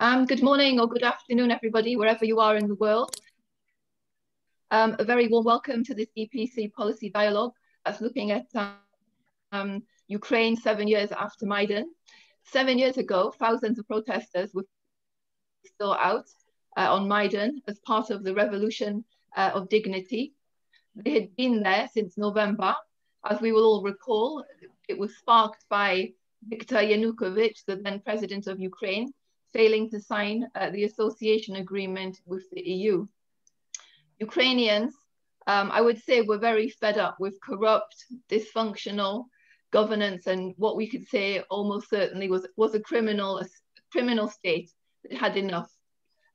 Um, good morning or good afternoon, everybody, wherever you are in the world. Um, a very warm welcome to this EPC policy dialogue that's looking at um, Ukraine seven years after Maidan. Seven years ago, thousands of protesters were still out uh, on Maidan as part of the revolution uh, of dignity. They had been there since November. As we will all recall, it was sparked by Viktor Yanukovych, the then president of Ukraine, failing to sign uh, the association agreement with the EU. Ukrainians, um, I would say, were very fed up with corrupt, dysfunctional governance and what we could say almost certainly was, was a criminal, a criminal state that had enough.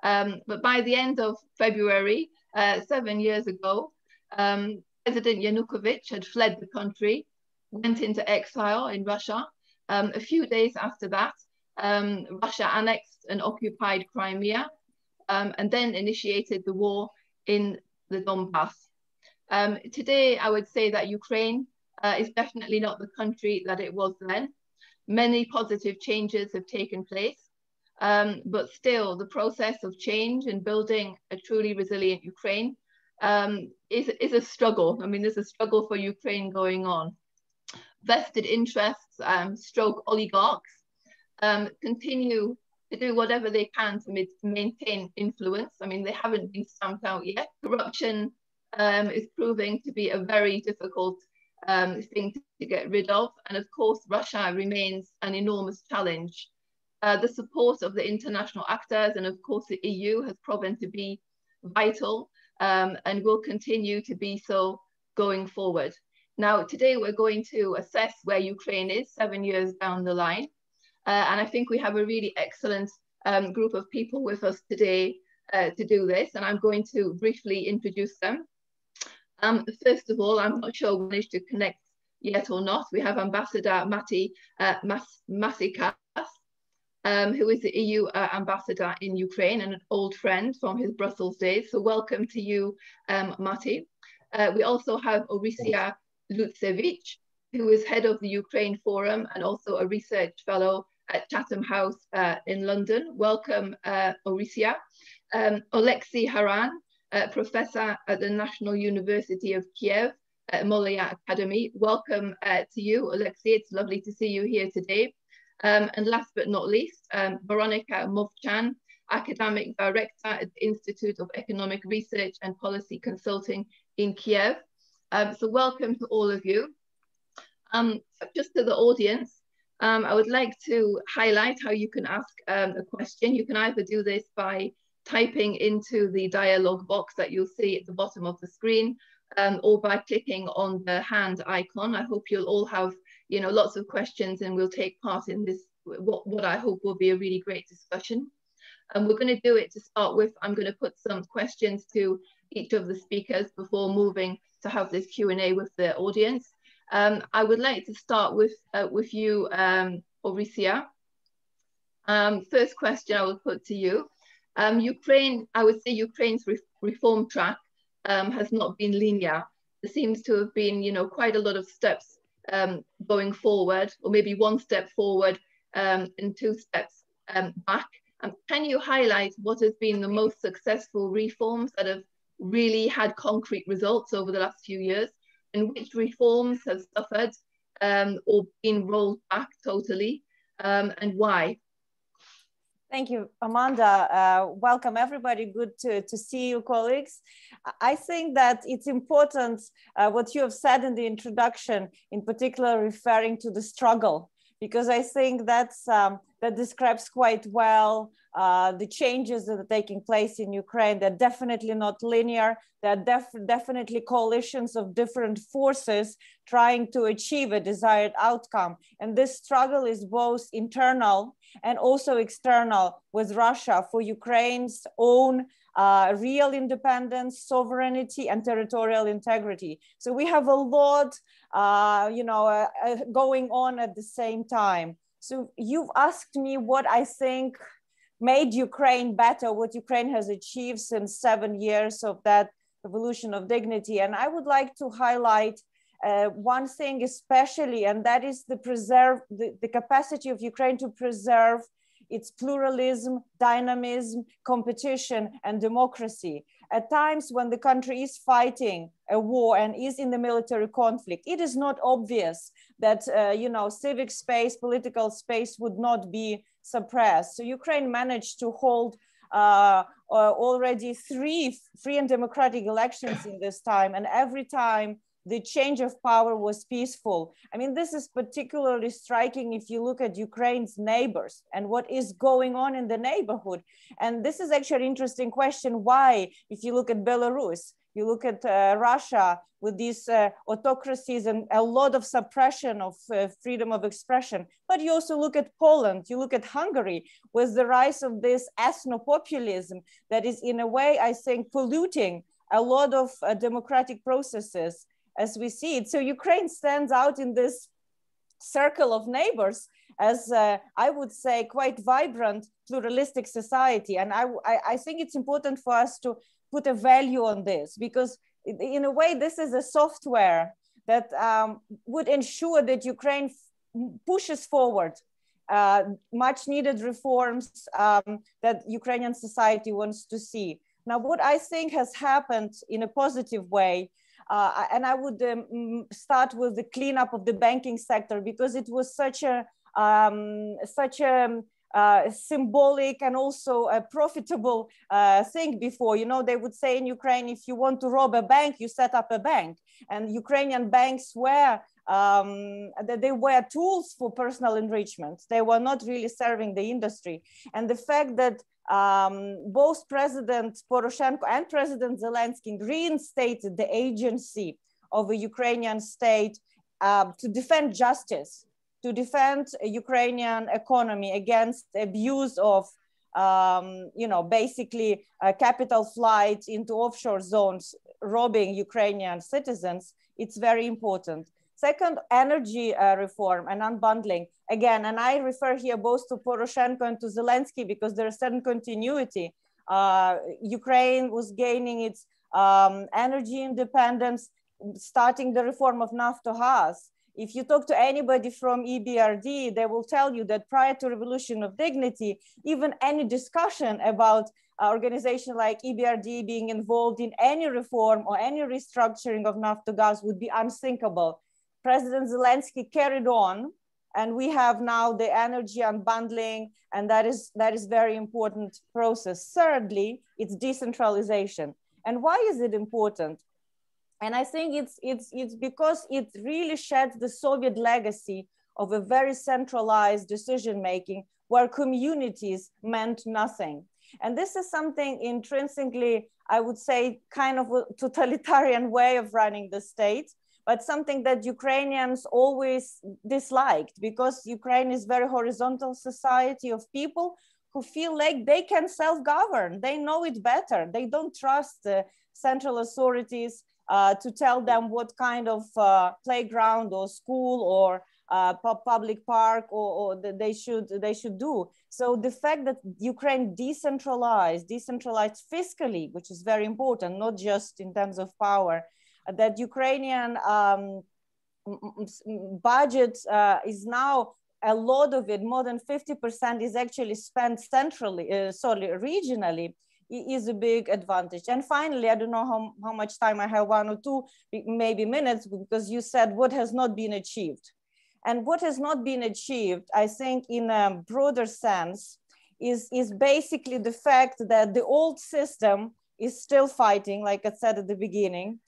Um, but by the end of February, uh, seven years ago, um, President Yanukovych had fled the country, went into exile in Russia. Um, a few days after that, um, Russia annexed and occupied Crimea um, and then initiated the war in the Donbass. Um, today, I would say that Ukraine uh, is definitely not the country that it was then. Many positive changes have taken place, um, but still the process of change and building a truly resilient Ukraine um, is, is a struggle. I mean, there's a struggle for Ukraine going on. Vested interests, um, stroke oligarchs, um, continue to do whatever they can to maintain influence. I mean, they haven't been stamped out yet. Corruption um, is proving to be a very difficult um, thing to get rid of. And of course, Russia remains an enormous challenge. Uh, the support of the international actors and of course the EU has proven to be vital um, and will continue to be so going forward. Now, today we're going to assess where Ukraine is seven years down the line. Uh, and I think we have a really excellent um, group of people with us today uh, to do this. And I'm going to briefly introduce them. Um, first of all, I'm not sure we managed to connect yet or not. We have Ambassador Matti uh, Mas Maasikas, um, who is the EU uh, ambassador in Ukraine and an old friend from his Brussels days. So welcome to you, um, Matti. Uh, we also have Orysia Lutsevych, who is head of the Ukraine Forum and also a research fellow at Chatham House uh, in London. Welcome, uh, Orysia. Um, Haran, uh, professor at the National University of Kiev at Mohyla Academy. Welcome uh, to you, Olexiy. It's lovely to see you here today. Um, and last but not least, um, Veronika Movchan, academic director at the Institute of Economic Research and Policy Consulting in Kiev. Um, so welcome to all of you. Um, just to the audience, um, I would like to highlight how you can ask um, a question. You can either do this by typing into the dialog box that you'll see at the bottom of the screen um, or by clicking on the hand icon. I hope you'll all have you know, lots of questions and we'll take part in this, what, what I hope will be a really great discussion. And we're going to do it to start with. I'm going to put some questions to each of the speakers before moving to have this Q&A with the audience. Um, I would like to start with, uh, with you, um, Orysia. Um, first question I will put to you. Um, Ukraine, I would say Ukraine's re reform track um, has not been linear. There seems to have been, you know, quite a lot of steps um, going forward, or maybe one step forward um, and two steps back. Can you highlight what has been the most successful reforms that have really had concrete results over the last few years? And which reforms have suffered um, or been rolled back totally um, and why? Thank you, Amanda. Uh, welcome, everybody. Good to, to see you, colleagues. I think that it's important uh, what you have said in the introduction, in particular referring to the struggle, because I think that's um, that describes quite well uh, the changes that are taking place in Ukraine. They're definitely not linear. They're def definitely coalitions of different forces trying to achieve a desired outcome. And this struggle is both internal and also external with Russia for Ukraine's own uh, real independence, sovereignty, and territorial integrity. So we have a lot, uh, you know, uh, uh going on at the same time. So you've asked me what I think made Ukraine better, what Ukraine has achieved since seven years of that revolution of dignity. And I would like to highlight uh, one thing especially, and that is the preserve the, the capacity of Ukraine to preserve it's pluralism, dynamism, competition, and democracy. At times when the country is fighting a war and is in the military conflict, it is not obvious that, uh, you know, civic space, political space would not be suppressed. So Ukraine managed to hold uh, uh, already three free and democratic elections in this time. And every time the change of power was peaceful. I mean, this is particularly striking if you look at Ukraine's neighbors and what is going on in the neighborhood. And this is actually an interesting question. Why, if you look at Belarus, you look at uh, Russia with these uh, autocracies and a lot of suppression of uh, freedom of expression. But you also look at Poland, you look at Hungary with the rise of this ethno-populism that is in a way, I think, polluting a lot of uh, democratic processes as we see it. So Ukraine stands out in this circle of neighbors as uh, I would say quite vibrant pluralistic society. And I, I, I, think it's important for us to put a value on this because in a way, this is a software that um, would ensure that Ukraine pushes forward uh, much needed reforms um, that Ukrainian society wants to see. Now, what I think has happened in a positive way uh, and I would um, start with the cleanup of the banking sector because it was such a um, such a uh, symbolic and also a profitable uh, thing before. You know, they would say in Ukraine, if you want to rob a bank, you set up a bank. And Ukrainian banks were um, that they were tools for personal enrichment. They were not really serving the industry. And the fact that um, both President Poroshenko and President Zelensky reinstated the agency of a Ukrainian state uh, to defend justice, to defend Ukrainian economy against abuse of, um, you know, basically capital flight into offshore zones, robbing Ukrainian citizens. It's very important. Second, energy uh, reform and unbundling. Again, and I refer here both to Poroshenko and to Zelensky because there is certain continuity. Uh, Ukraine was gaining its um, energy independence, starting the reform of Naftogaz. If you talk to anybody from EBRD, they will tell you that prior to Revolution of Dignity, even any discussion about uh, organization like EBRD being involved in any reform or any restructuring of Naftogaz would be unthinkable. President Zelensky carried on and we have now the energy unbundling and that is that is very important process. Thirdly it's decentralization. And why is it important? And i think it's it's it's because it really sheds the soviet legacy of a very centralized decision making where communities meant nothing. And this is something intrinsically i would say kind of a totalitarian way of running the state but something that Ukrainians always disliked because Ukraine is very horizontal society of people who feel like they can self-govern. They know it better. They don't trust the central authorities uh, to tell them what kind of uh, playground or school or uh, public park or, or they should they should do. So the fact that Ukraine decentralized, decentralized fiscally, which is very important, not just in terms of power, that Ukrainian um, budget uh, is now a lot of it, more than 50% is actually spent centrally, uh, sorry, regionally, is a big advantage. And finally, I don't know how, how much time I have, one or two, maybe minutes, because you said what has not been achieved. And what has not been achieved, I think in a broader sense, is, is basically the fact that the old system is still fighting, like I said at the beginning,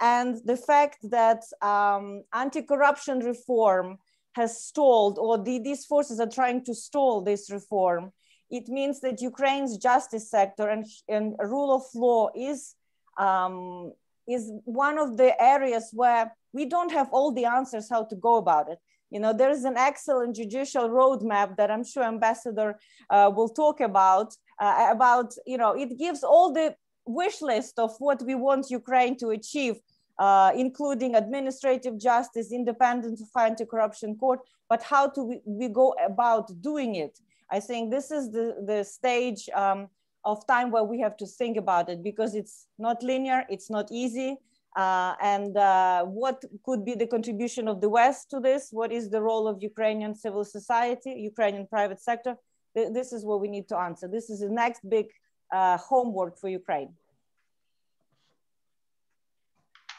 and the fact that um, anti-corruption reform has stalled or the, these forces are trying to stall this reform, it means that Ukraine's justice sector and, and rule of law is, um, is one of the areas where we don't have all the answers how to go about it. You know, there's an excellent judicial roadmap that I'm sure Ambassador uh, will talk about, uh, about, you know, it gives all the wish list of what we want Ukraine to achieve, uh, including administrative justice, independence of anti-corruption court, but how do we, we, go about doing it? I think this is the, the stage um, of time where we have to think about it because it's not linear, it's not easy. Uh, and uh, what could be the contribution of the West to this? What is the role of Ukrainian civil society, Ukrainian private sector? th this is what we need to answer. This is the next big uh, homework for Ukraine.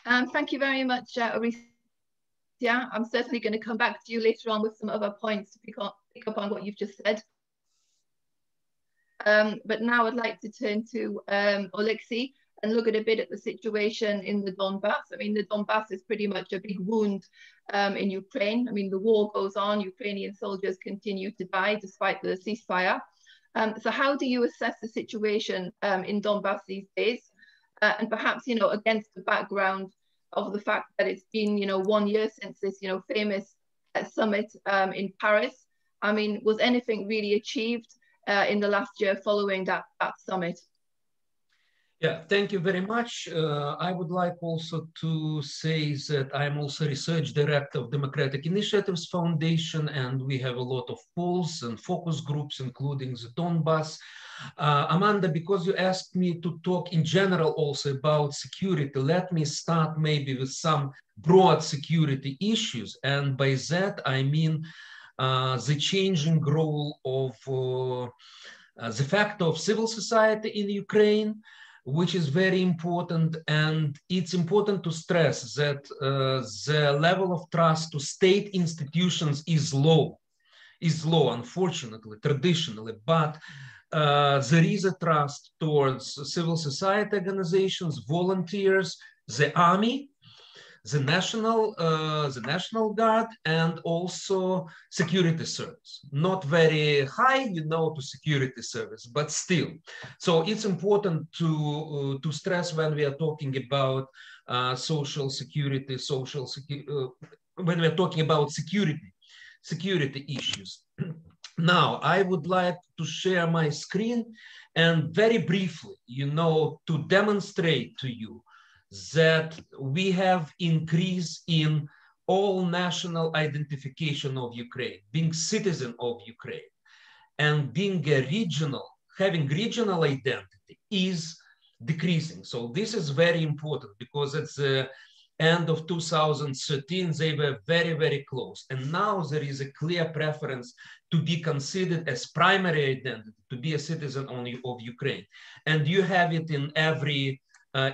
Um, thank you very much, uh, Yeah, I'm certainly going to come back to you later on with some other points to pick up, pick up on what you've just said. Um, but now I'd like to turn to um, and look at a bit at the situation in the Donbass. I mean, the Donbass is pretty much a big wound um, in Ukraine. I mean, the war goes on, Ukrainian soldiers continue to die despite the ceasefire. Um, so how do you assess the situation um, in Donbass these days? Uh, and perhaps, you know, against the background of the fact that it's been, you know, one year since this, you know, famous uh, summit um, in Paris. I mean, was anything really achieved uh, in the last year following that, that summit? Yeah, thank you very much. Uh, I would like also to say that I'm also research director of Democratic Initiatives Foundation, and we have a lot of polls and focus groups, including the Donbass. Uh, Amanda, because you asked me to talk in general also about security, let me start maybe with some broad security issues. And by that, I mean uh, the changing role of uh, uh the factor of civil society in Ukraine, which is very important. And it's important to stress that uh, the level of trust to state institutions is low, is low, unfortunately, traditionally, but uh, there is a trust towards civil society organizations, volunteers, the army, the national, uh, the National Guard, and also security service. Not very high, you know, to security service, but still. So it's important to uh, to stress when we are talking about uh, social security, social security, uh, when we are talking about security, security issues. now, I would like to share my screen and very briefly, you know, to demonstrate to you that we have increase in all national identification of Ukraine, being citizen of Ukraine, and being a regional, having regional identity is decreasing. So this is very important because at the end of 2013, they were very, very close. And now there is a clear preference to be considered as primary identity, to be a citizen only of Ukraine. And you have it in every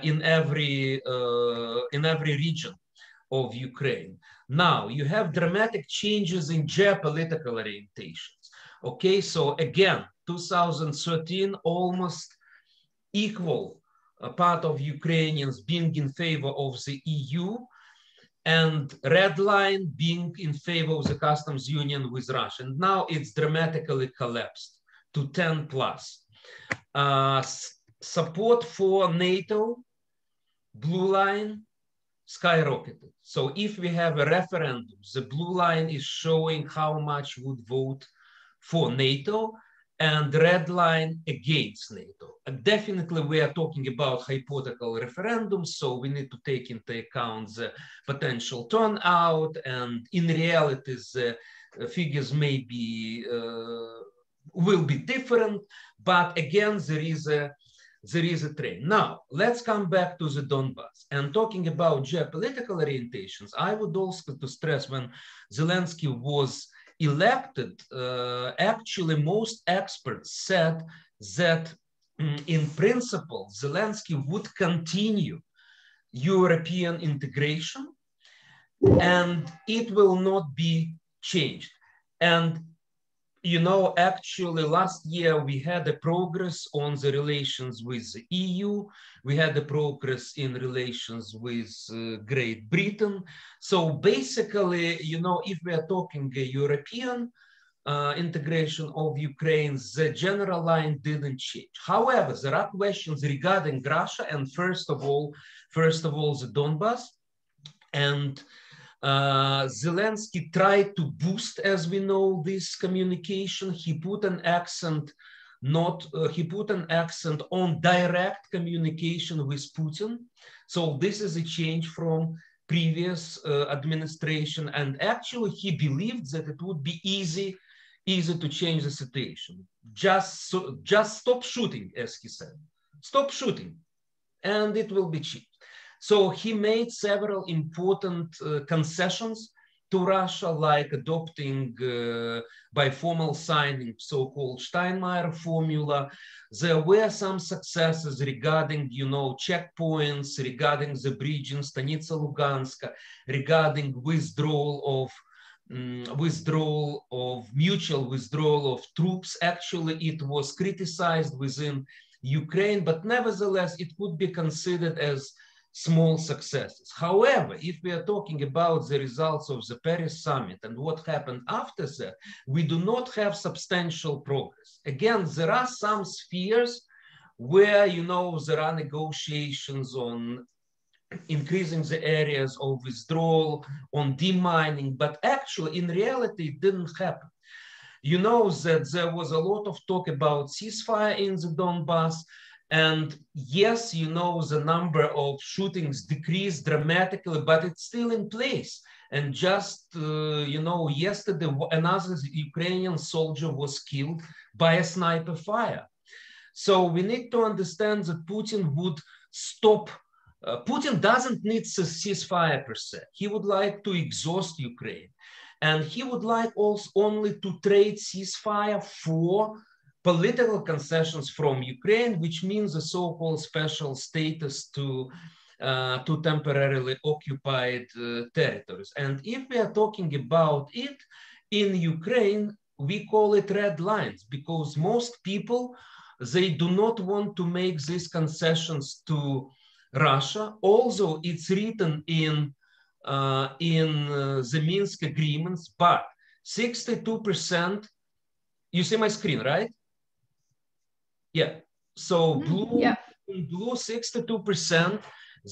in every uh, in every region of Ukraine. Now you have dramatic changes in geopolitical orientations. Okay, so again, 2013 almost equal uh, part of Ukrainians being in favor of the EU and red line being in favor of the customs union with Russia. And now it's dramatically collapsed to 10 plus. Uh, support for NATO, blue line skyrocketed. So if we have a referendum, the blue line is showing how much would vote for NATO and red line against NATO. And definitely we are talking about hypothetical referendums, so we need to take into account the potential turnout and in reality the figures may be, uh, will be different, but again, there is a there is a trend. Now, let's come back to the Donbass and talking about geopolitical orientations. I would also to stress when Zelensky was elected, uh, actually most experts said that mm, in principle, Zelensky would continue European integration and it will not be changed. And you know, actually last year we had a progress on the relations with the EU. We had a progress in relations with uh, Great Britain. So basically, you know, if we are talking a European uh, integration of Ukraine, the general line didn't change. However, there are questions regarding Russia and first of all, first of all, the Donbass. And uh, Zelensky tried to boost, as we know, this communication. He put an accent, not uh, he put an accent on direct communication with Putin. So this is a change from previous uh, administration, and actually he believed that it would be easy, easy to change the situation. Just so, just stop shooting, as he said. Stop shooting, and it will be cheap. So he made several important uh, concessions to Russia, like adopting uh, by formal signing so-called Steinmeier formula. There were some successes regarding, you know, checkpoints, regarding the bridge in Stanitsa Luganska, regarding withdrawal of um, withdrawal of mutual withdrawal of troops. Actually, it was criticized within Ukraine, but nevertheless, it could be considered as small successes. However, if we are talking about the results of the Paris summit and what happened after that, we do not have substantial progress. Again, there are some spheres where, you know, there are negotiations on increasing the areas of withdrawal, on demining, but actually in reality, it didn't happen. You know that there was a lot of talk about ceasefire in the Donbass, and yes, you know, the number of shootings decreased dramatically, but it's still in place. And just, uh, you know, yesterday, another Ukrainian soldier was killed by a sniper fire. So we need to understand that Putin would stop. Uh, Putin doesn't need a ceasefire per se. He would like to exhaust Ukraine. And he would like also only to trade ceasefire for political concessions from Ukraine, which means a so-called special status to uh, to temporarily occupied uh, territories. And if we are talking about it in Ukraine, we call it red lines because most people they do not want to make these concessions to Russia, although it's written in uh, in uh, the Minsk agreements. But 62%, you see my screen, right? Yeah. So mm-hmm. blue, yeah. blue 62%,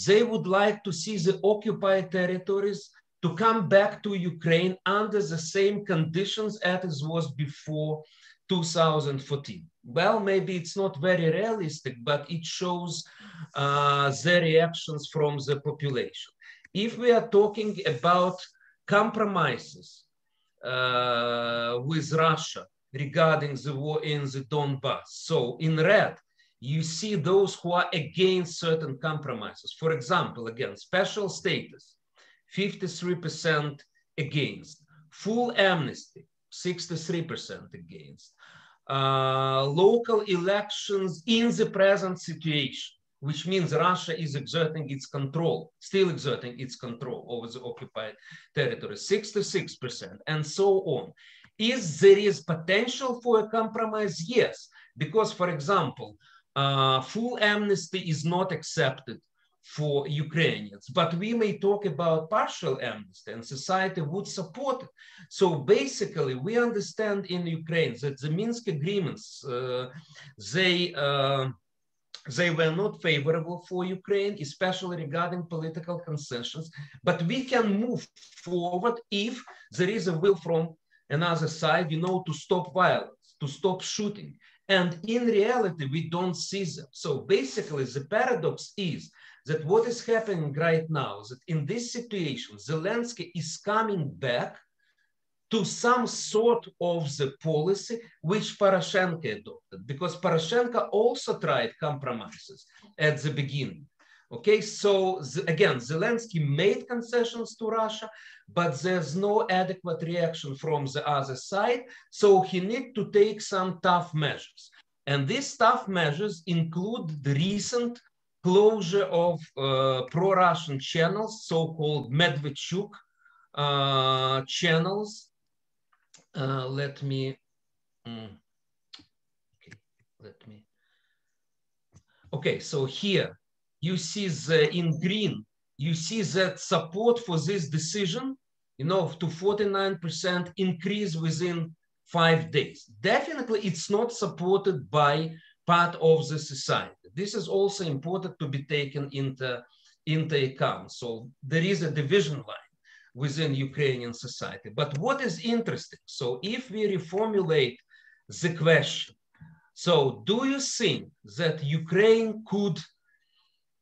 they would like to see the occupied territories to come back to Ukraine under the same conditions as it was before 2014. Well, maybe it's not very realistic, but it shows uh, the reactions from the population. If we are talking about compromises uh, with Russia, regarding the war in the Donbass. So in red, you see those who are against certain compromises. For example, again, special status, 53% against. Full amnesty, 63% against. Uh, local elections in the present situation, which means Russia is exerting its control, still exerting its control over the occupied territory, 66%, and so on. Is there is potential for a compromise? Yes, because for example, uh, full amnesty is not accepted for Ukrainians, but we may talk about partial amnesty and society would support it. So basically we understand in Ukraine that the Minsk agreements, uh, they, uh, they were not favorable for Ukraine, especially regarding political concessions, but we can move forward if there is a will from another side, you know, to stop violence, to stop shooting. And in reality, we don't see them. So basically, the paradox is that what is happening right now, that in this situation, Zelensky is coming back to some sort of the policy which Poroshenko adopted, because Poroshenko also tried compromises at the beginning. Okay, so again, Zelensky made concessions to Russia, but there's no adequate reaction from the other side. So he need to take some tough measures. And these tough measures include the recent closure of uh, pro-Russian channels, so-called Medvedchuk uh, channels. Uh, let me, mm, okay, let me. Okay, so here you see the in green, you see that support for this decision, you know, to 49% increase within five days. Definitely it's not supported by part of the society. This is also important to be taken into, into account. So there is a division line within Ukrainian society. But what is interesting, so if we reformulate the question, so do you think that Ukraine could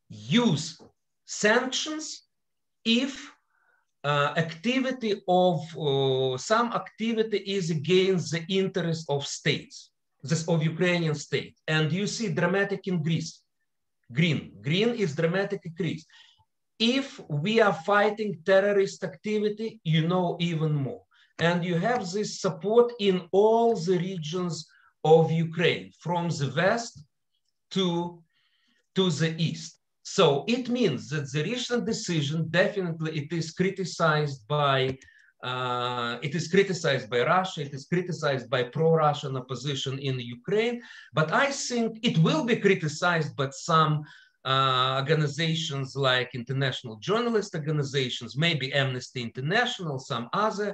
use sanctions if uh, activity of uh, some activity is against the interest of states, this of Ukrainian state. And you see dramatic increase. Green, green is dramatic increase. if we are fighting terrorist activity, you know even more. And you have this support in all the regions of Ukraine, from the west to, to the east. So it means that the recent decision, definitely it is criticized by uh, it is criticized by Russia, it is criticized by pro-Russian opposition in Ukraine, but I think it will be criticized by some uh, organizations like international journalist organizations, maybe Amnesty International, some other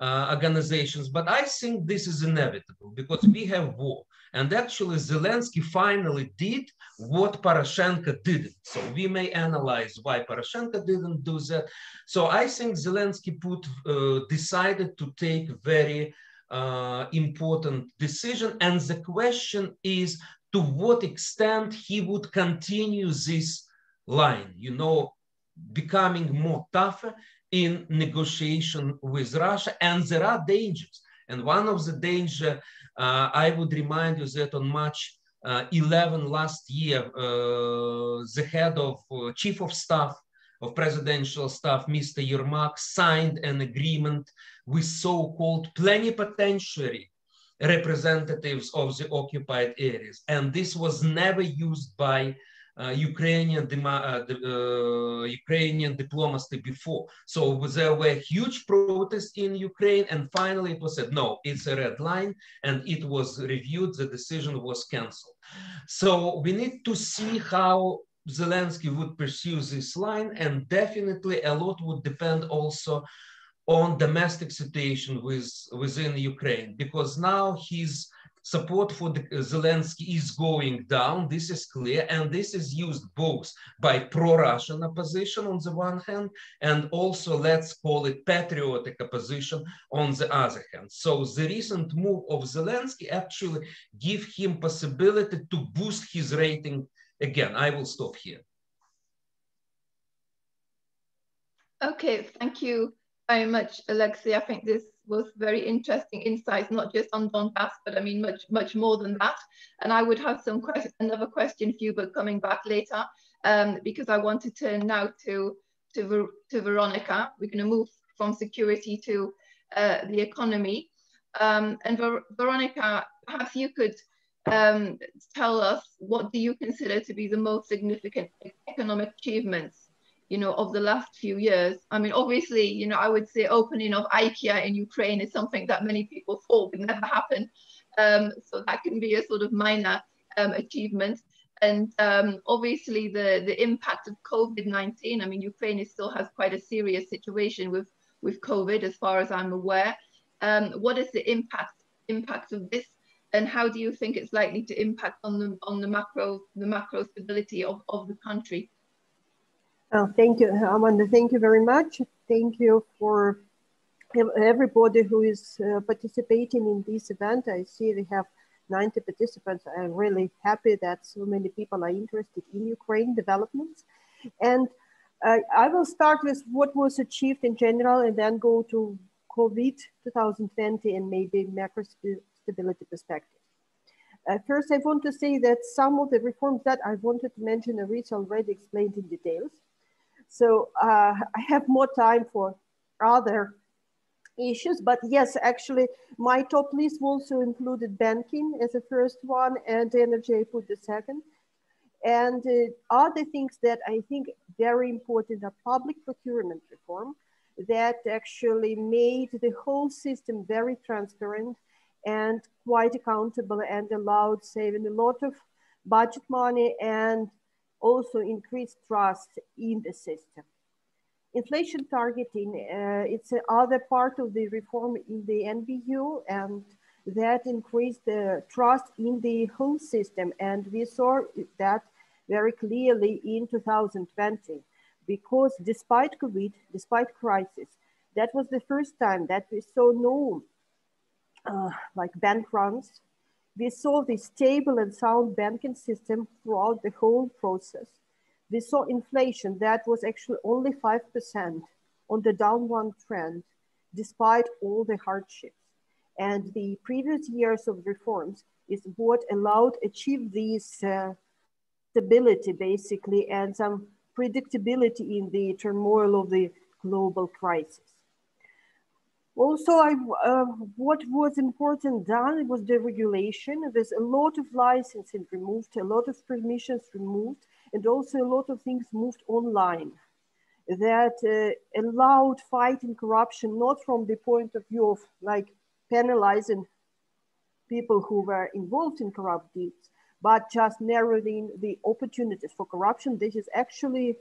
uh, organizations, but I think this is inevitable because we have war. And actually, Zelensky finally did what Poroshenko didn't. So we may analyze why Poroshenko didn't do that. So I think Zelensky put uh, decided to take very uh, important decision. And the question is to what extent he would continue this line, you know, becoming more tougher in negotiation with Russia. And there are dangers. And one of the danger, uh, I would remind you that on March uh, 11 last year, uh, the head of uh, chief of staff of presidential staff, Mr. Yermak, signed an agreement with so-called plenipotentiary representatives of the occupied areas. And this was never used by Ukrainian, uh, uh, Ukrainian diplomacy before. So there were huge protests in Ukraine and finally it was said, no, it's a red line and it was reviewed, the decision was canceled. So we need to see how Zelensky would pursue this line and definitely a lot would depend also on domestic situation with, within Ukraine because now he's support for the, uh, Zelensky is going down. This is clear. And this is used both by pro-Russian opposition on the one hand, and also let's call it patriotic opposition on the other hand. So the recent move of Zelensky actually give him possibility to boost his rating again. I will stop here. Okay, thank you very much, Olexiy. I think this was very interesting insights, not just on Donbass, but I mean much much more than that. And I would have some que another question for you, but coming back later, um, because I want to turn now to to, Ver to Veronika. We're going to move from security to uh, the economy. Um, and Ver Veronika, perhaps you could um, tell us what do you consider to be the most significant economic achievements you know, of the last few years. I mean, obviously, you know, I would say opening of IKEA in Ukraine is something that many people thought would never happen. Um, so that can be a sort of minor um, achievement. And um, obviously, the, the impact of COVID-19. I mean, Ukraine still has quite a serious situation with, with COVID, as far as I'm aware. Um, what is the impact impact of this, and how do you think it's likely to impact on the on the macro the macro stability of, of the country? Oh, thank you, Amanda. Thank you very much. Thank you for everybody who is uh, participating in this event. I see we have 90 participants. I'm really happy that so many people are interested in Ukraine developments. And uh, I will start with what was achieved in general and then go to COVID 2020 and maybe macro stability perspective. Uh, first, I want to say that some of the reforms that I wanted to mention are already explained in details. So uh, I have more time for other issues, but yes, actually my top list also included banking as the first one and energy I put the second. And uh, other things that I think very important are public procurement reform that actually made the whole system very transparent and quite accountable and allowed saving a lot of budget money and also increased trust in the system. Inflation targeting, uh, it's another part of the reform in the NBU and that increased the trust in the whole system. And we saw that very clearly in 2020, because despite COVID, despite crisis, that was the first time that we saw no uh, like bank runs we saw the stable and sound banking system throughout the whole process. We saw inflation that was actually only 5% on the downward trend, despite all the hardships. And the previous years of reforms is what allowed achieve this uh, stability basically and some predictability in the turmoil of the global crisis. Also, I, uh, what was important done was the regulation. There's a lot of licensing removed, a lot of permissions removed, and also a lot of things moved online that uh, allowed fighting corruption, not from the point of view of like penalizing people who were involved in corrupt deeds, but just narrowing the opportunities for corruption. This is actually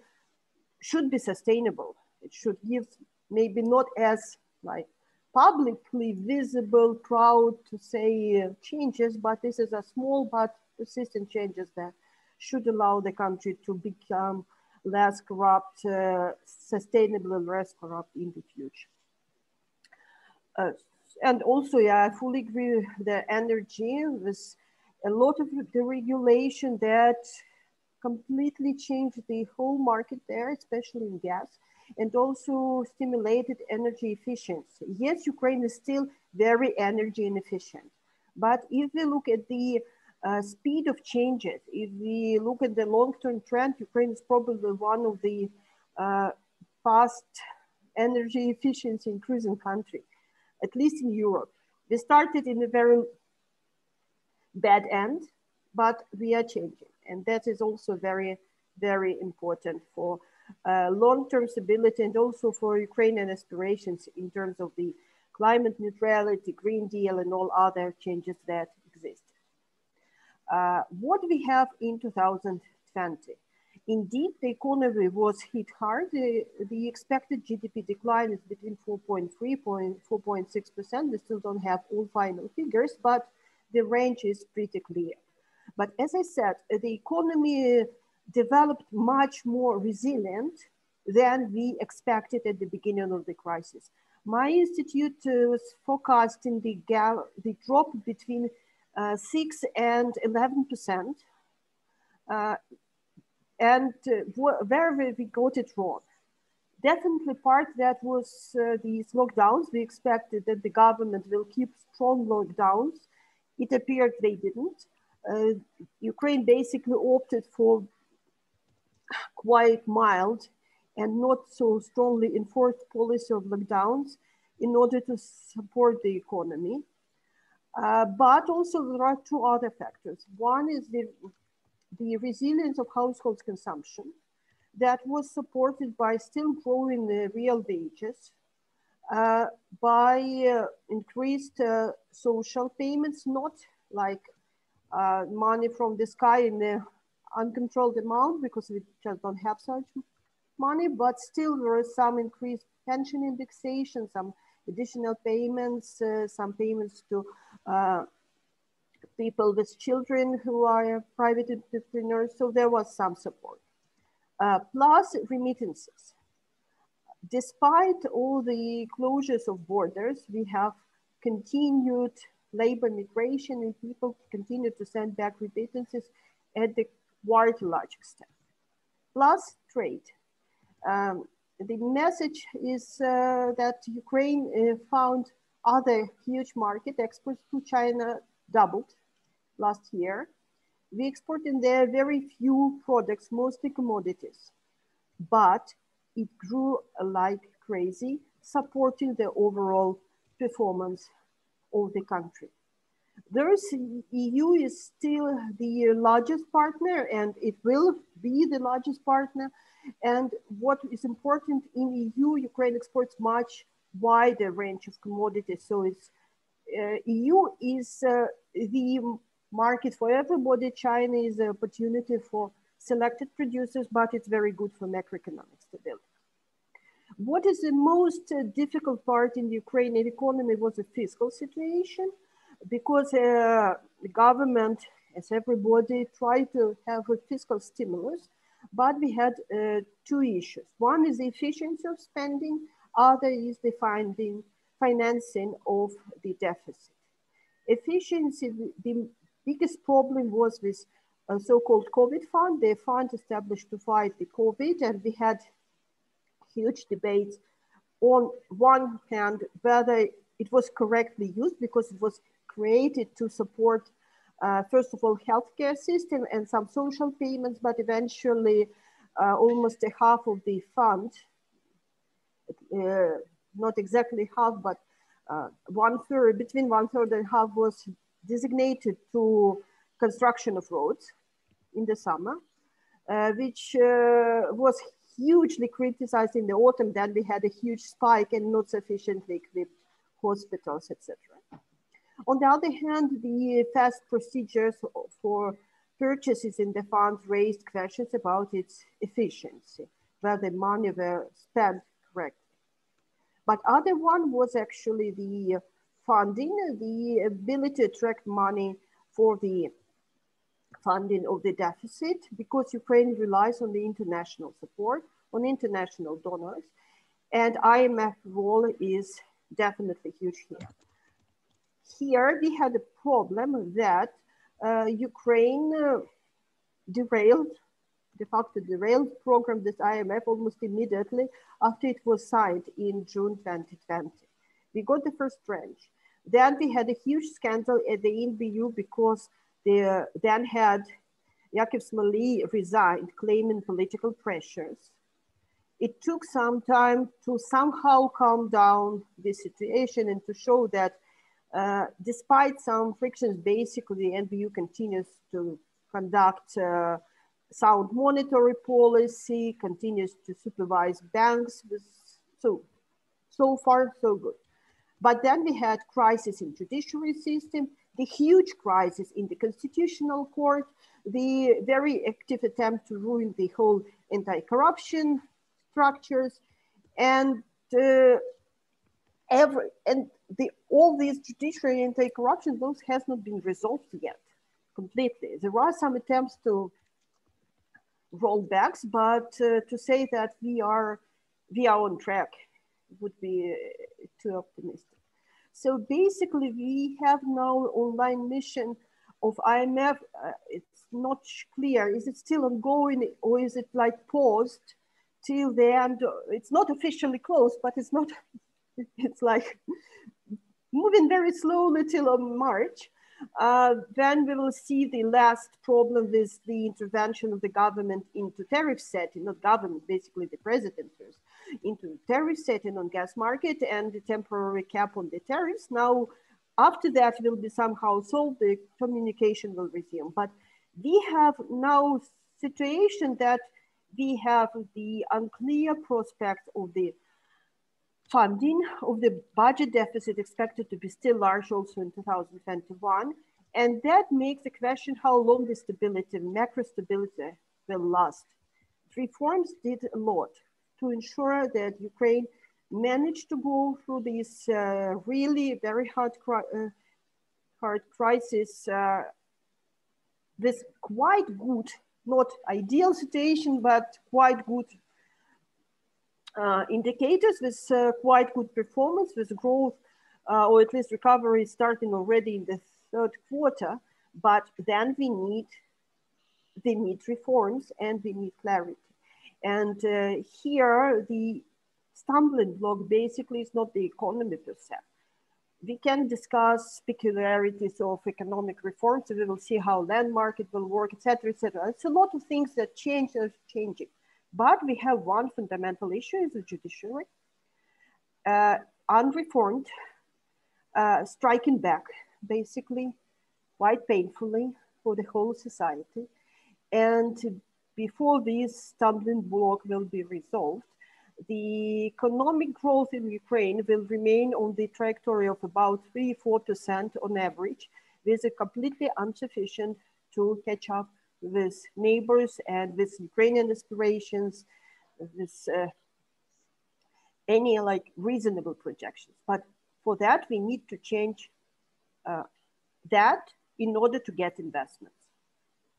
should be sustainable. It should give maybe not as like publicly visible, proud to say changes, but this is a small but persistent changes that should allow the country to become less corrupt, uh, sustainably less corrupt in the future. Uh, and also, yeah, I fully agree with the energy. There's a lot of the regulation that completely changed the whole market there, especially in gas, and also stimulated energy efficiency. Yes, Ukraine is still very energy inefficient, but if we look at the uh, speed of changes, if we look at the long-term trend, Ukraine is probably one of the uh, fast energy efficiency increasing country at least in Europe. We started in a very bad end, but we are changing. And that is also very, very important for uh, long-term stability and also for Ukrainian aspirations in terms of the climate neutrality, Green Deal, and all other changes that exist. Uh, what we have in 2020? Indeed, the economy was hit hard. The, the expected GDP decline is between 4.3 and 4.6%. We still don't have all final figures, but the range is pretty clear. But as I said, the economy developed much more resilient than we expected at the beginning of the crisis. My institute uh, was forecasting the, gap, the drop between uh, 6 and 11 percent. Uh, and uh, where we got it wrong. Definitely part that was uh, these lockdowns. We expected that the government will keep strong lockdowns. It appeared they didn't. Uh, Ukraine basically opted for quite mild and not so strongly enforced policy of lockdowns in order to support the economy. Uh, but also there are two other factors. One is the the resilience of households consumption that was supported by still growing the real wages, uh, by uh, increased uh, social payments, not like uh, money from the sky in the uncontrolled amount because we just don't have such money, but still there is some increased pension indexation, some additional payments, uh, some payments to uh, people with children who are private entrepreneurs. So there was some support. Uh, plus remittances. Despite all the closures of borders, we have continued labor migration and people continue to send back remittances at the quite large extent. Plus trade. Um, the message is uh, that Ukraine uh, found other huge market exports to China doubled last year. We export in there very few products, mostly commodities, but it grew like crazy, supporting the overall performance of the country. There's EU is still the largest partner and it will be the largest partner. And what is important in EU, Ukraine exports much wider range of commodities. So it's uh, EU is uh, the market for everybody. China is an opportunity for selected producers, but it's very good for macroeconomic stability. What is the most uh, difficult part in the Ukrainian economy was the fiscal situation, because uh, the government, as everybody, tried to have a fiscal stimulus, but we had uh, two issues. One is the efficiency of spending, other is the finding, financing of the deficit. Efficiency, the biggest problem was with a so-called COVID fund, the fund established to fight the COVID, and we had huge debates on one hand whether it was correctly used because it was created to support, uh, first of all, healthcare system and some social payments, but eventually uh, almost a half of the fund, uh, not exactly half, but uh, one third, between one third and half was designated to construction of roads in the summer, uh, which was hugely criticized in the autumn. Then we had a huge spike and not sufficiently equipped hospitals, etc. On the other hand, the fast procedures for purchases in the fund raised questions about its efficiency, whether money were spent correctly. But other one was actually the funding, the ability to attract money for the funding of the deficit because Ukraine relies on the international support, on international donors, and IMF role is definitely huge here. Here we had a problem that uh, Ukraine uh, derailed, de facto derailed program this IMF almost immediately after it was signed in June 2020. We got the first tranche. Then we had a huge scandal at the NBU because they uh, then had Yakov Smolii resigned, claiming political pressures. It took some time to somehow calm down the situation and to show that uh, despite some frictions, basically the NBU continues to conduct uh, sound monetary policy, continues to supervise banks. With, so, so far, so good. But then we had crisis in judiciary system, the huge crisis in the constitutional court, the very active attempt to ruin the whole anti-corruption structures, and uh, every and the all these judiciary anti-corruption those has not been resolved yet completely. There are some attempts to rollbacks, but uh, to say that we are we are on track would be uh, too optimistic. So basically, we have now online mission of IMF. Uh, it's not clear. Is it still ongoing or is it like paused till the end? It's not officially closed, but it's not. It's like moving very slowly till March. Uh, then we will see the last problem with the intervention of the government into tariff setting, not government, basically the president first, into tariff setting on gas market and the temporary cap on the tariffs. Now, after that will be somehow solved, the communication will resume. But we have now situation that we have the unclear prospect of the funding of the budget deficit expected to be still large also in 2021. And that makes the question how long the stability, macro stability will last. Reforms did a lot to ensure that Ukraine managed to go through this uh, really very hard, uh, hard crisis uh, with quite good, not ideal situation, but quite good indicators with uh, quite good performance with growth uh, or at least recovery starting already in the third quarter. But then we need, we need reforms and we need clarity. And uh, here the stumbling block basically is not the economy per se. We can discuss peculiarities of economic reforms. We will see how land market will work, etc., etc. It's a lot of things that change are changing. But we have one fundamental issue is the judiciary, uh, unreformed, uh, striking back basically quite painfully for the whole society. And before this stumbling block will be resolved, the economic growth in Ukraine will remain on the trajectory of about 3 4% on average, which is completely insufficient to catch up with neighbors and with Ukrainian aspirations, with uh, any like reasonable projections. But for that, we need to change uh, that in order to get investments,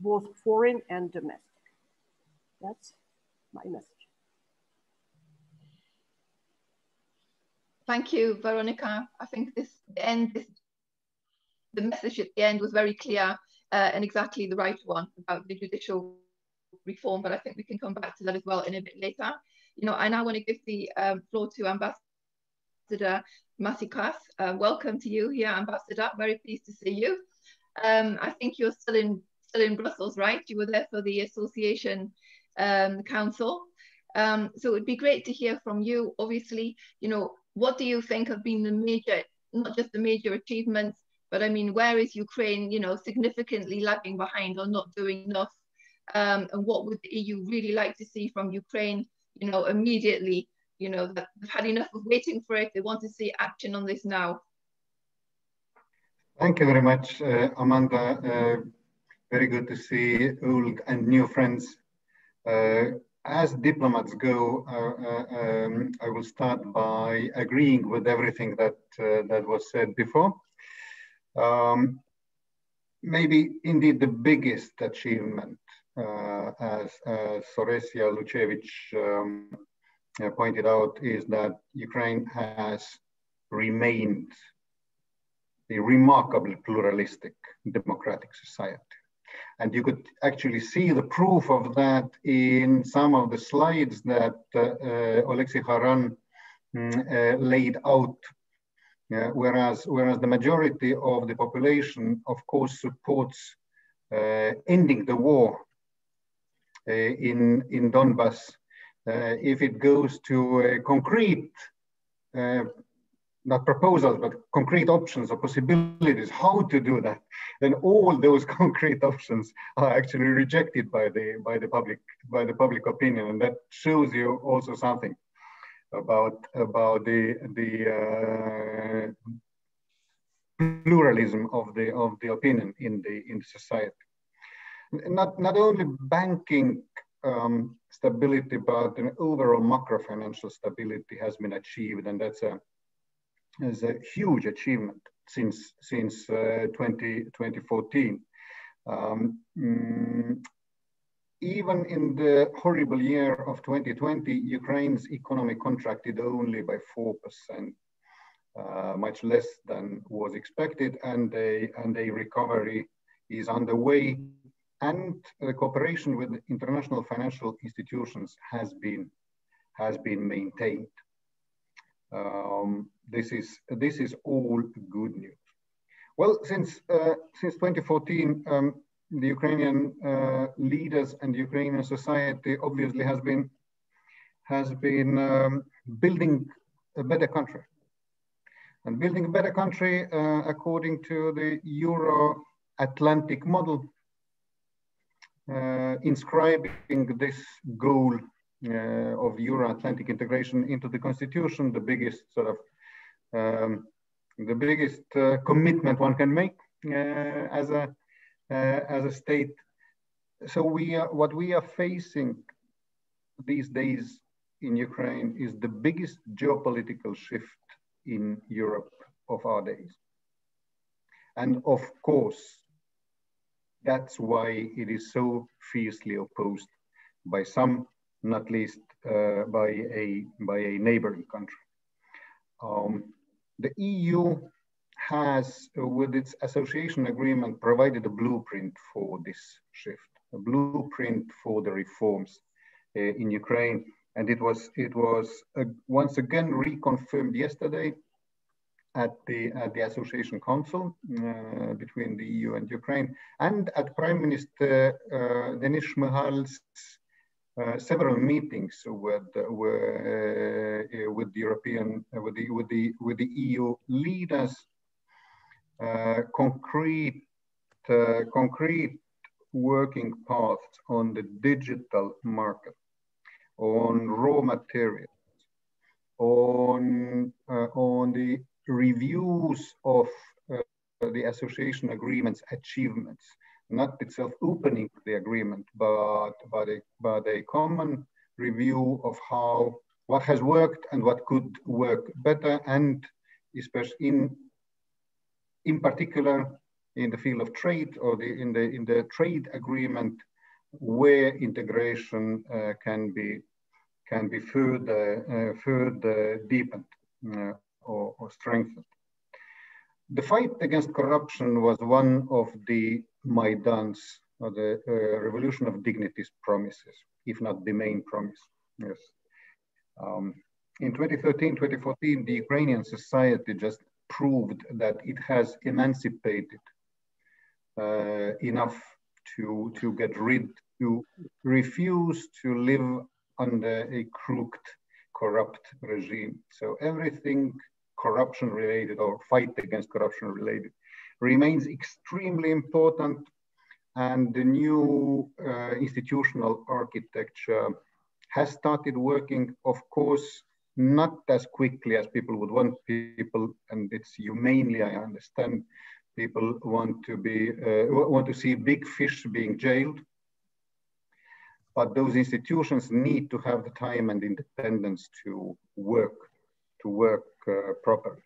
both foreign and domestic. That's my message. Thank you, Veronika. I think this end, this, the message at the end was very clear uh, and exactly the right one about the judicial reform, but I think we can come back to that as well in a bit later. You know, I now want to give the um, floor to Ambassador Maasikas. Uh, welcome to you here, Ambassador. Very pleased to see you. Um, I think you're still in still in Brussels, right? You were there for the association um, Council. Um, so it'd be great to hear from you. Obviously, you know, what do you think have been the major, not just the major achievements, but I mean, where is Ukraine, you know, significantly lagging behind or not doing enough? Um, and what would the EU really like to see from Ukraine, you know, immediately? You know, they've had enough of waiting for it. They want to see action on this now. Thank you very much, uh, Amanda. Uh, very good to see old and new friends. Uh, as diplomats go, uh, uh, um, I will start by agreeing with everything that uh, that was said before. Um, maybe indeed the biggest achievement, as, as Orysia Lutsevych um, pointed out, is that Ukraine has remained a remarkably pluralistic democratic society. And you could actually see the proof of that in some of the slides that uh, uh, Haran mm, uh, laid out. Whereas, whereas the majority of the population, of course, supports uh, ending the war uh, in, in Donbass, uh, if it goes to concrete not proposals, but concrete options or possibilities how to do that, then all those concrete options are actually rejected by the by the public by the public opinion, and that shows you also something about about the the uh, pluralism of the of the opinion in the in society. Not not only banking um, stability, but an overall macro financial stability has been achieved, and that's a is a huge achievement since since uh, 20, 2014. Um, mm, even in the horrible year of 2020, Ukraine's economy contracted only by 4%, uh, much less than was expected, and a, and a recovery is underway. And the cooperation with international financial institutions has been, has been maintained. Um, this is this is all good news. Well, since uh, since 2014, um, the Ukrainian uh, leaders and Ukrainian society obviously has been has been um, building a better country, and building a better country uh, according to the Euro-Atlantic model, uh, inscribing this goal uh, of Euro-Atlantic integration into the constitution, the biggest sort of um, the biggest uh, commitment one can make uh, as a as a state. So we are what we are facing these days in Ukraine is the biggest geopolitical shift in Europe of our days. And of course, that's why it is so fiercely opposed by some not least uh, by, a, by a neighboring country. Um, the EU has, uh, with its association agreement, provided a blueprint for this shift, a blueprint for the reforms uh, in Ukraine. And it was, it was uh, once again reconfirmed yesterday at the, at the Association Council uh, between the EU and Ukraine, and at Prime Minister uh, Denis Shmyhal's uh, several meetings with uh, with the European uh, with the with the with the EU leaders. Concrete concrete working paths on the digital market, on raw materials, on uh, on the reviews of uh, the association agreements achievements not itself opening the agreement, but, but, a, but a common review of how what has worked and what could work better, and especially in in particular in the field of trade or the, in the in the trade agreement, where integration uh, can be can be further uh, further deepened uh, or, or strengthened. The fight against corruption was one of the Maidan's, or the uh, Revolution of Dignity's promises, if not the main promise. Yes. Um, in 2013, 2014, the Ukrainian society just proved that it has emancipated uh, enough to, to get rid to refuse to live under a crooked, corrupt regime. So everything corruption related or fight against corruption related remains extremely important and the new uh, institutional architecture has started working, of course, not as quickly as people would want people, and it's humanely, I understand, people want to be, uh, want to see big fish being jailed, but those institutions need to have the time and independence to work, to work uh, properly.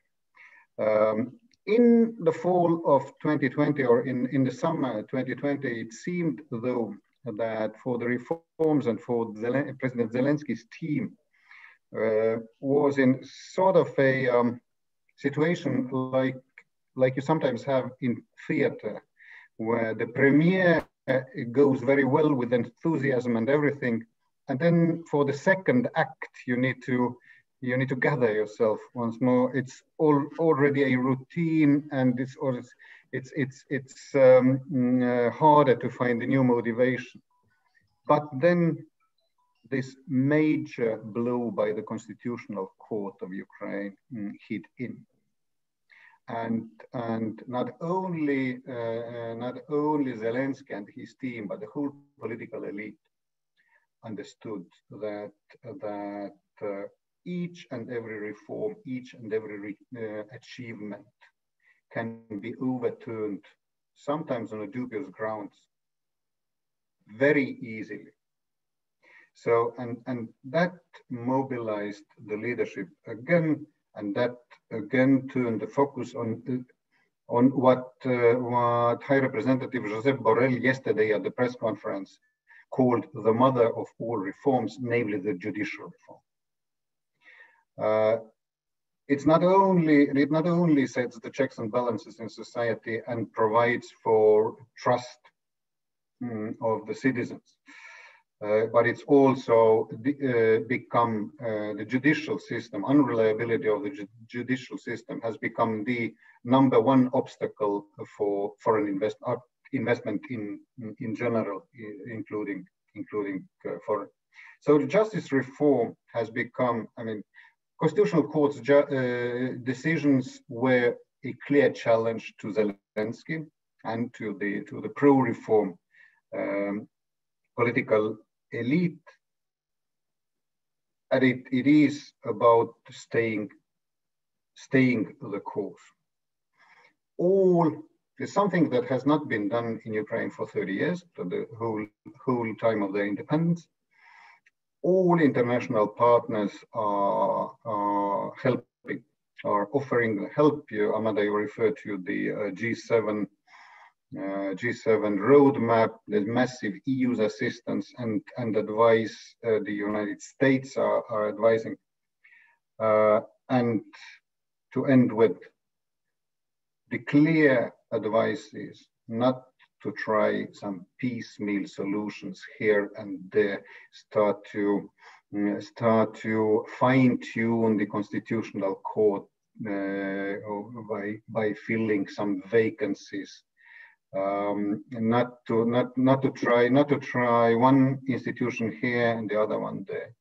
Um, in the fall of 2020 or in, in the summer 2020, it seemed though that for the reforms and for Zelen President Zelensky's team was in sort of a um, situation like, like you sometimes have in theater, where the premiere uh, goes very well with enthusiasm and everything. And then for the second act, you need to you need to gather yourself once more. It's all, already a routine, and it's it's it's it's um, mm, uh, harder to find a new motivation. But then this major blow by the Constitutional Court of Ukraine mm, hit in. And, and not only uh, not only Zelensky and his team, but the whole political elite understood that that uh, each and every reform, each and every uh, achievement can be overturned, sometimes on a dubious grounds, very easily. So, and, and that mobilized the leadership again, and that again turned the focus on, on what, uh, what High Representative Josep Borrell yesterday at the press conference called the mother of all reforms, namely the judicial reform. Uh, it's not only it not only sets the checks and balances in society and provides for trust mm, of the citizens, uh, but it's also uh, become uh, the judicial system, unreliability of the ju judicial system has become the number one obstacle for foreign invest uh, investment in, in general, including, including uh, foreign. So the justice reform has become, I mean, constitutional court's uh, decisions were a clear challenge to Zelensky and to the, to the pro-reform um, political elite. And it, it is about staying, staying the course. All is something that has not been done in Ukraine for 30 years, for the whole, whole time of their independence. All international partners are, are helping, are offering help. You, Amanda, you referred to the uh, G7 uh, G7 roadmap, there's massive EU's assistance and, and advice uh, the United States are, are advising. Uh, and to end with, the clear advice is not to try some piecemeal solutions here and there, start to uh, start to fine tune the constitutional court uh, by, by filling some vacancies um, not to not not to try not to try one institution here and the other one there,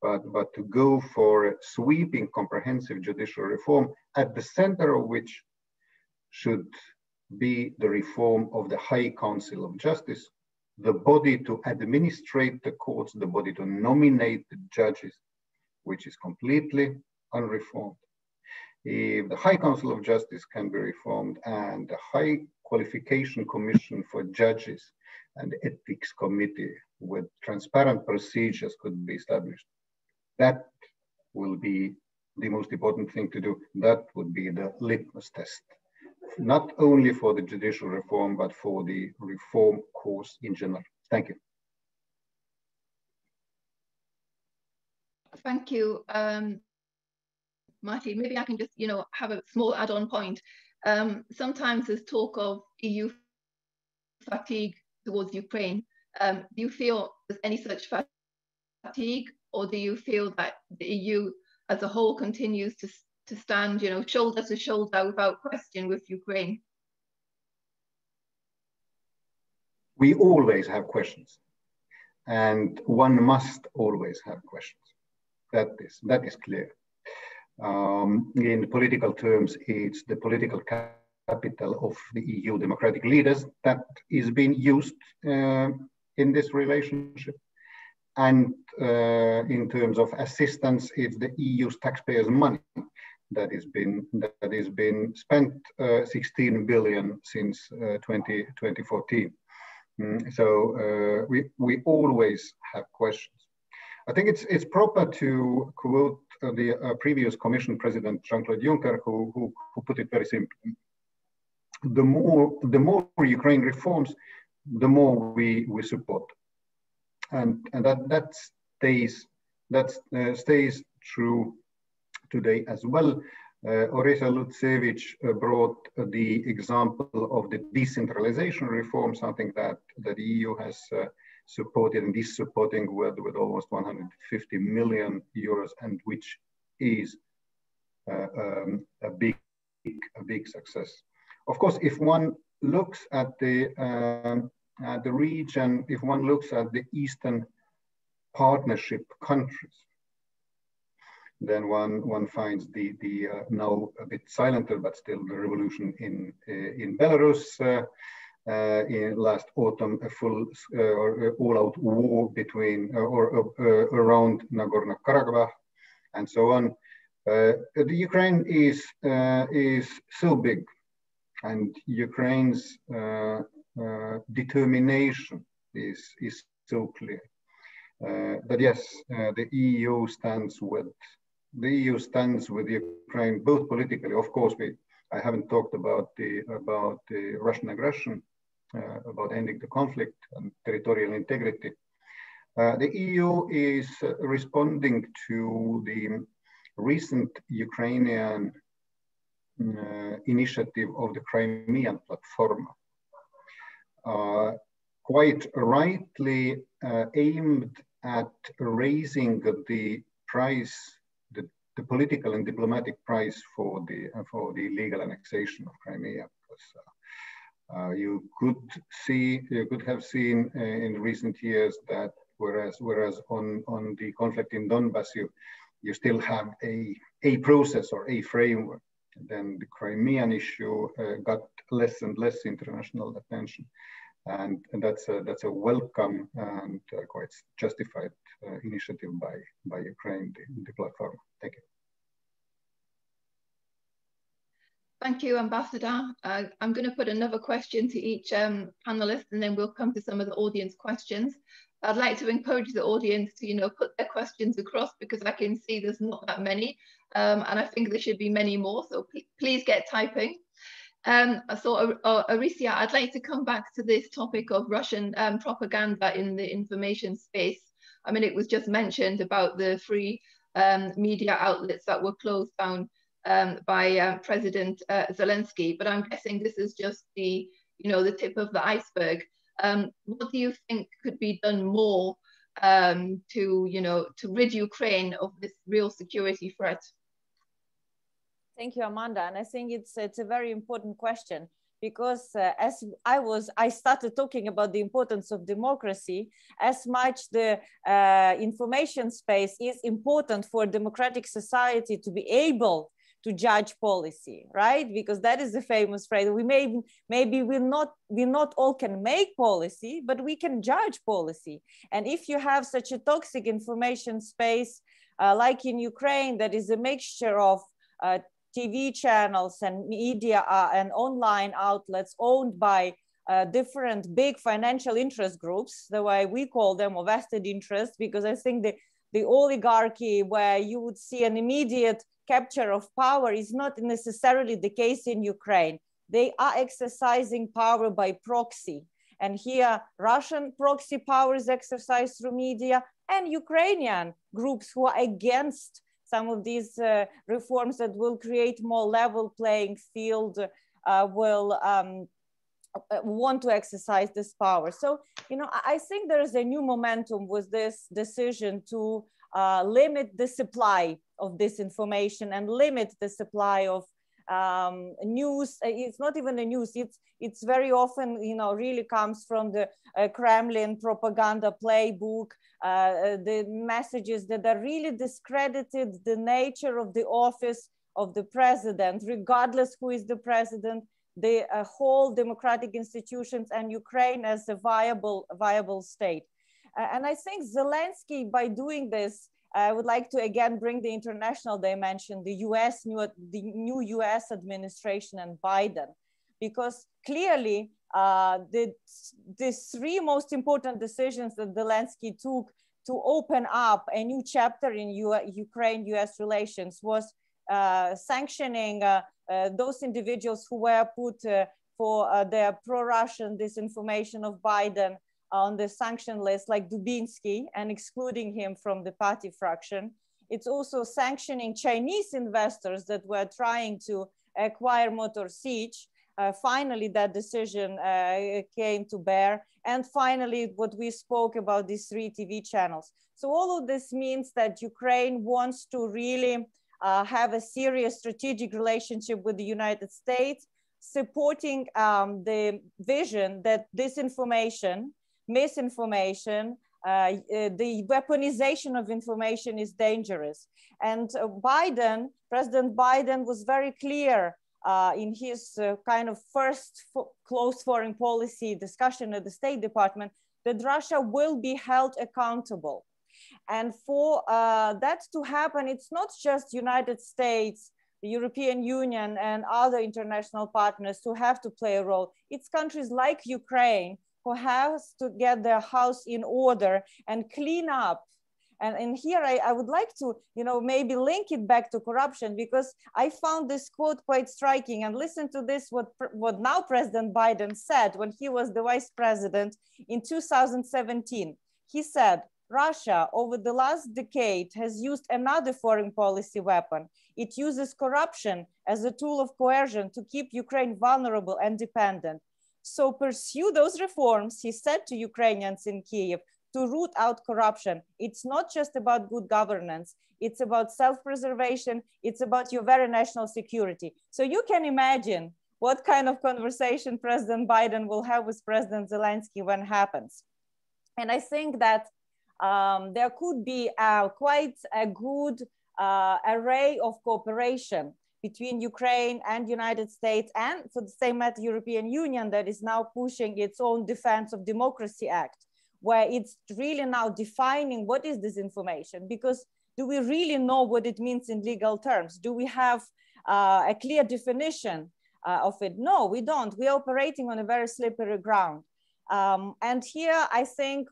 but but to go for sweeping comprehensive judicial reform at the center of which should be the reform of the High Council of Justice, the body to administrate the courts, the body to nominate the judges, which is completely unreformed. If the High Council of Justice can be reformed and the High qualification commission for judges and ethics committee with transparent procedures could be established. That will be the most important thing to do. That would be the litmus test, not only for the judicial reform, but for the reform course in general. Thank you. Thank you, um, Matti. Maybe I can just, you know, have a small add-on point. Um, sometimes there's talk of EU fatigue towards Ukraine. Um, do you feel there's any such fatigue, or do you feel that the EU as a whole continues to, to stand, you know, shoulder to shoulder without question with Ukraine? We always have questions. and one must always have questions. That is, that is clear. Um, in political terms, it's the political capital of the EU democratic leaders that is being used uh, in this relationship. And uh, in terms of assistance, it's the EU's taxpayers' money that has been that has been spent uh, 16 billion since uh, 20, 2014. Mm, so uh, we we always have questions. I think it's it's proper to quote the uh, previous Commission President Jean-Claude Juncker, who, who who put it very simply. The more the more Ukraine reforms, the more we we support, and and that that stays that uh, stays true today as well. Uh, Orysia Lutsevych uh, brought the example of the decentralization reform, something that, that the EU has uh, supported and is supporting with, with almost 150 million euros and which is uh, um, a big, a big success. Of course, if one looks at the, um, at the region, if one looks at the Eastern Partnership countries, then one one finds the the uh, now a bit silenter but still the revolution in uh, in Belarus. Uh, uh in last autumn, a full uh, or all-out war between or around Nagorno-Karabakh, and so on. the Ukraine is is so big, and Ukraine's determination is is so clear. Uh, but yes, uh, the EU stands with the EU stands with Ukraine both politically. Of course, we I haven't talked about the about the Russian aggression, uh, about ending the conflict and territorial integrity. Uh, the EU is responding to the recent Ukrainian uh, initiative of the Crimean platform, uh, quite rightly uh, aimed at raising the price the political and diplomatic price for the for the legal annexation of Crimea. Because uh, uh, you could see, you could have seen uh, in recent years that whereas whereas on on the conflict in Donbass, you you still have a a process or a framework. then the Crimean issue uh, got less and less international attention. And, and, that's a, that's a welcome and uh, quite justified uh, initiative by by Ukraine, the, the platform. Thank you. Thank you, Ambassador. Uh, I'm going to put another question to each um, panelist and then we'll come to some of the audience questions. I'd like to encourage the audience to, you know, put their questions across because I can see there's not that many um, and I think there should be many more. So please get typing. Um, so uh, uh, I'd like to come back to this topic of Russian um, propaganda in the information space. I mean, it was just mentioned about the free um, media outlets that were closed down um, by uh, President uh, Zelensky, but I'm guessing this is just the, you know, the tip of the iceberg. Um, what do you think could be done more um, to, you know, to rid Ukraine of this real security threat? Thank you, Amanda. And I think it's it's a very important question because uh, as I was, I started talking about the importance of democracy, as much the uh, information space is important for democratic society to be able to judge policy, right? Because that is the famous phrase. We may maybe we not we not all can make policy, but we can judge policy. And if you have such a toxic information space, uh, like in Ukraine, that is a mixture of uh, TV channels and media uh, and online outlets owned by uh, different big financial interest groups, the way we call them, or vested interests, because I think the, the oligarchy where you would see an immediate capture of power is not necessarily the case in Ukraine. They are exercising power by proxy. And here, Russian proxy power is exercised through media and Ukrainian groups who are against some of these uh, reforms that will create more level playing field uh, will um, uh, want to exercise this power. So, you know, I think there is a new momentum with this decision to uh, limit the supply of this information and limit the supply of um, news. Uh, it's not even a news. It's it's very often you know really comes from the uh, Kremlin propaganda playbook. Uh, uh, the messages that are really discredited the nature of the office of the president, regardless who is the president, the uh, whole democratic institutions and Ukraine as a viable viable state. and I think Zelensky, by doing this, I would like to again bring the international dimension, the US, new, the new US administration and Biden, because clearly uh, the, the three most important decisions that Zelensky took to open up a new chapter in U Ukraine-US relations was uh, sanctioning uh, uh, those individuals who were put uh, for uh, their pro-Russian disinformation of Biden on the sanction list, like Dubinsky, and excluding him from the party fraction. It's also sanctioning Chinese investors that were trying to acquire Motor Sich. Uh, finally, that decision uh, came to bear. And finally, what we spoke about these three TV channels. So all of this means that Ukraine wants to really uh, have a serious strategic relationship with the United States, supporting um, the vision that disinformation misinformation, uh, uh, the weaponization of information is dangerous. And uh, Biden, President Biden was very clear uh, in his uh, kind of first close foreign policy discussion at the State Department that Russia will be held accountable. And for uh, that to happen, it's not just United States, the European Union and other international partners who have to play a role. It's countries like Ukraine who has to get their house in order and clean up. And, and here I, I would like to you know maybe link it back to corruption because i found this quote quite striking. And listen to this what what now president biden said when he was the vice president in 2017 he said russia over the last decade has used another foreign policy weapon. It uses corruption as a tool of coercion to keep ukraine vulnerable and dependent so pursue those reforms, he said to Ukrainians in Kiev, to root out corruption. It's not just about good governance. It's about self-preservation. It's about your very national security. So you can imagine what kind of conversation President Biden will have with President Zelensky when happens. And I think that um, there could be uh, quite a good uh, array of cooperation between Ukraine and United States and for the same matter, European Union that is now pushing its own Defense of Democracy Act, where it's really now defining what is this information because do we really know what it means in legal terms? Do we have uh, a clear definition uh, of it? No, we don't. We're operating on a very slippery ground. Um, and here I think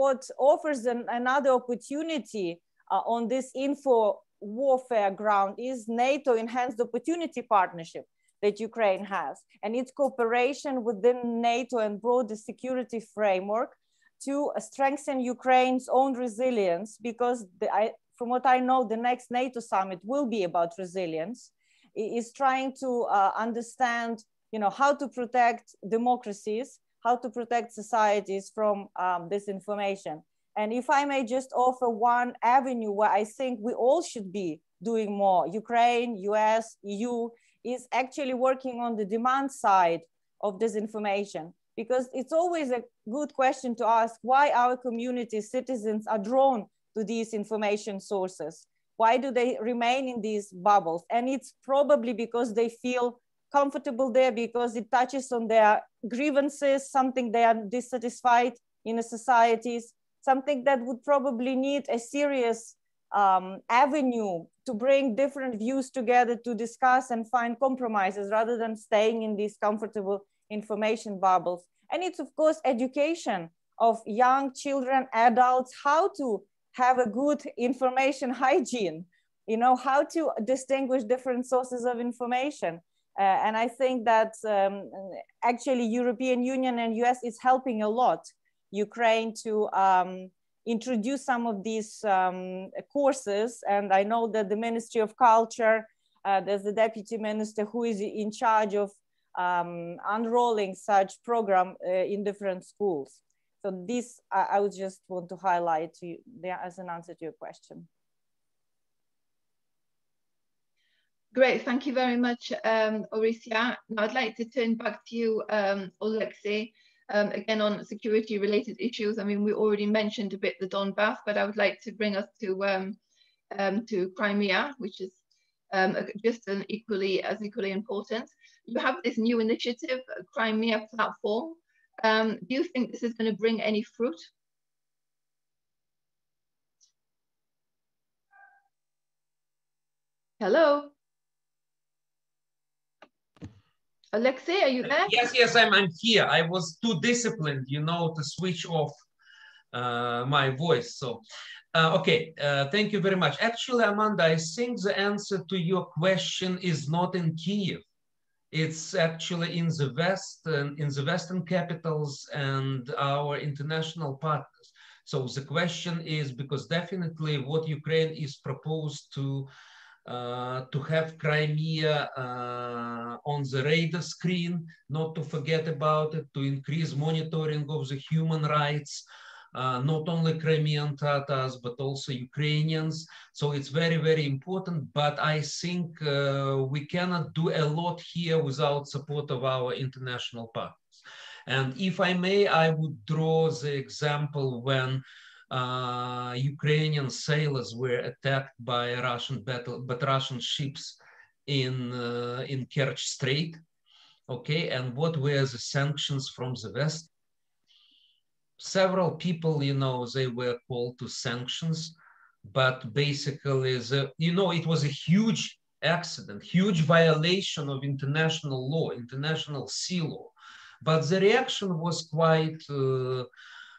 what offers an, another opportunity uh, on this info warfare ground is NATO enhanced opportunity partnership that Ukraine has and its cooperation within NATO and broader security framework to strengthen Ukraine's own resilience because the, I, from what I know, the next NATO summit will be about resilience, is trying to uh, understand you know, how to protect democracies, how to protect societies from um, disinformation. And if I may just offer one avenue where I think we all should be doing more, Ukraine, US, EU, is actually working on the demand side of disinformation. Because it's always a good question to ask why our community citizens are drawn to these information sources. Why do they remain in these bubbles? And it's probably because they feel comfortable there because it touches on their grievances, something they are dissatisfied in the societies, something that would probably need a serious um, avenue to bring different views together to discuss and find compromises rather than staying in these comfortable information bubbles. And it's of course education of young children, adults, how to have a good information hygiene, you know, how to distinguish different sources of information. Uh, and I think that um, actually European Union and US is helping a lot Ukraine to um, introduce some of these um, courses. And I know that the Ministry of Culture, uh, there's the deputy minister who is in charge of um, unrolling such program uh, in different schools. So this, I, I, would just want to highlight to you there as an answer to your question. Great, thank you very much, um, Now I'd like to turn back to you, um, Olexiy, um, again on security related issues. I mean, we already mentioned a bit the Donbass, but I would like to bring us to um, um, to Crimea, which is um, just an equally as equally important. You have this new initiative, Crimea platform. Um, do you think this is going to bring any fruit? Hello? Olexiy, are you there? Yes, yes, I'm, I'm here. I was too disciplined, you know, to switch off uh, my voice. So, uh, okay, uh, thank you very much. Actually, Amanda, I think the answer to your question is not in Kiev. It's actually in the West, and in the Western capitals and our international partners. So the question is because definitely what Ukraine is proposed to to have Crimea uh, on the radar screen, not to forget about it, to increase monitoring of the human rights, uh, not only Crimean Tatars, but also Ukrainians. So it's very, very important, but I think uh, we cannot do a lot here without support of our international partners. And if I may, I would draw the example when uh, Ukrainian sailors were attacked by Russian battle, but Russian ships in uh, in Kerch Strait. Okay, and what were the sanctions from the West? Several people, you know, they were called to sanctions, but basically, the you know, it was a huge accident, huge violation of international law, international sea law. But the reaction was quite uh,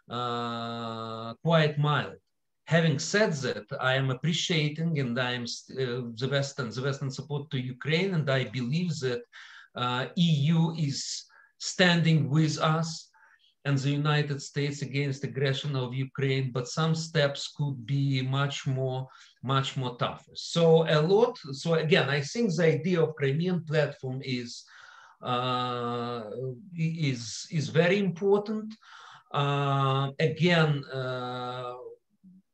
uh, quite mild. Having said that, I am appreciating and I am uh, the Western, the Western support to Ukraine, and I believe that uh, EU is standing with us and the United States against aggression of Ukraine, but some steps could be much more, much more tougher. So a lot. So again, I think the idea of Crimean platform is uh, is is very important. Uh, again, uh,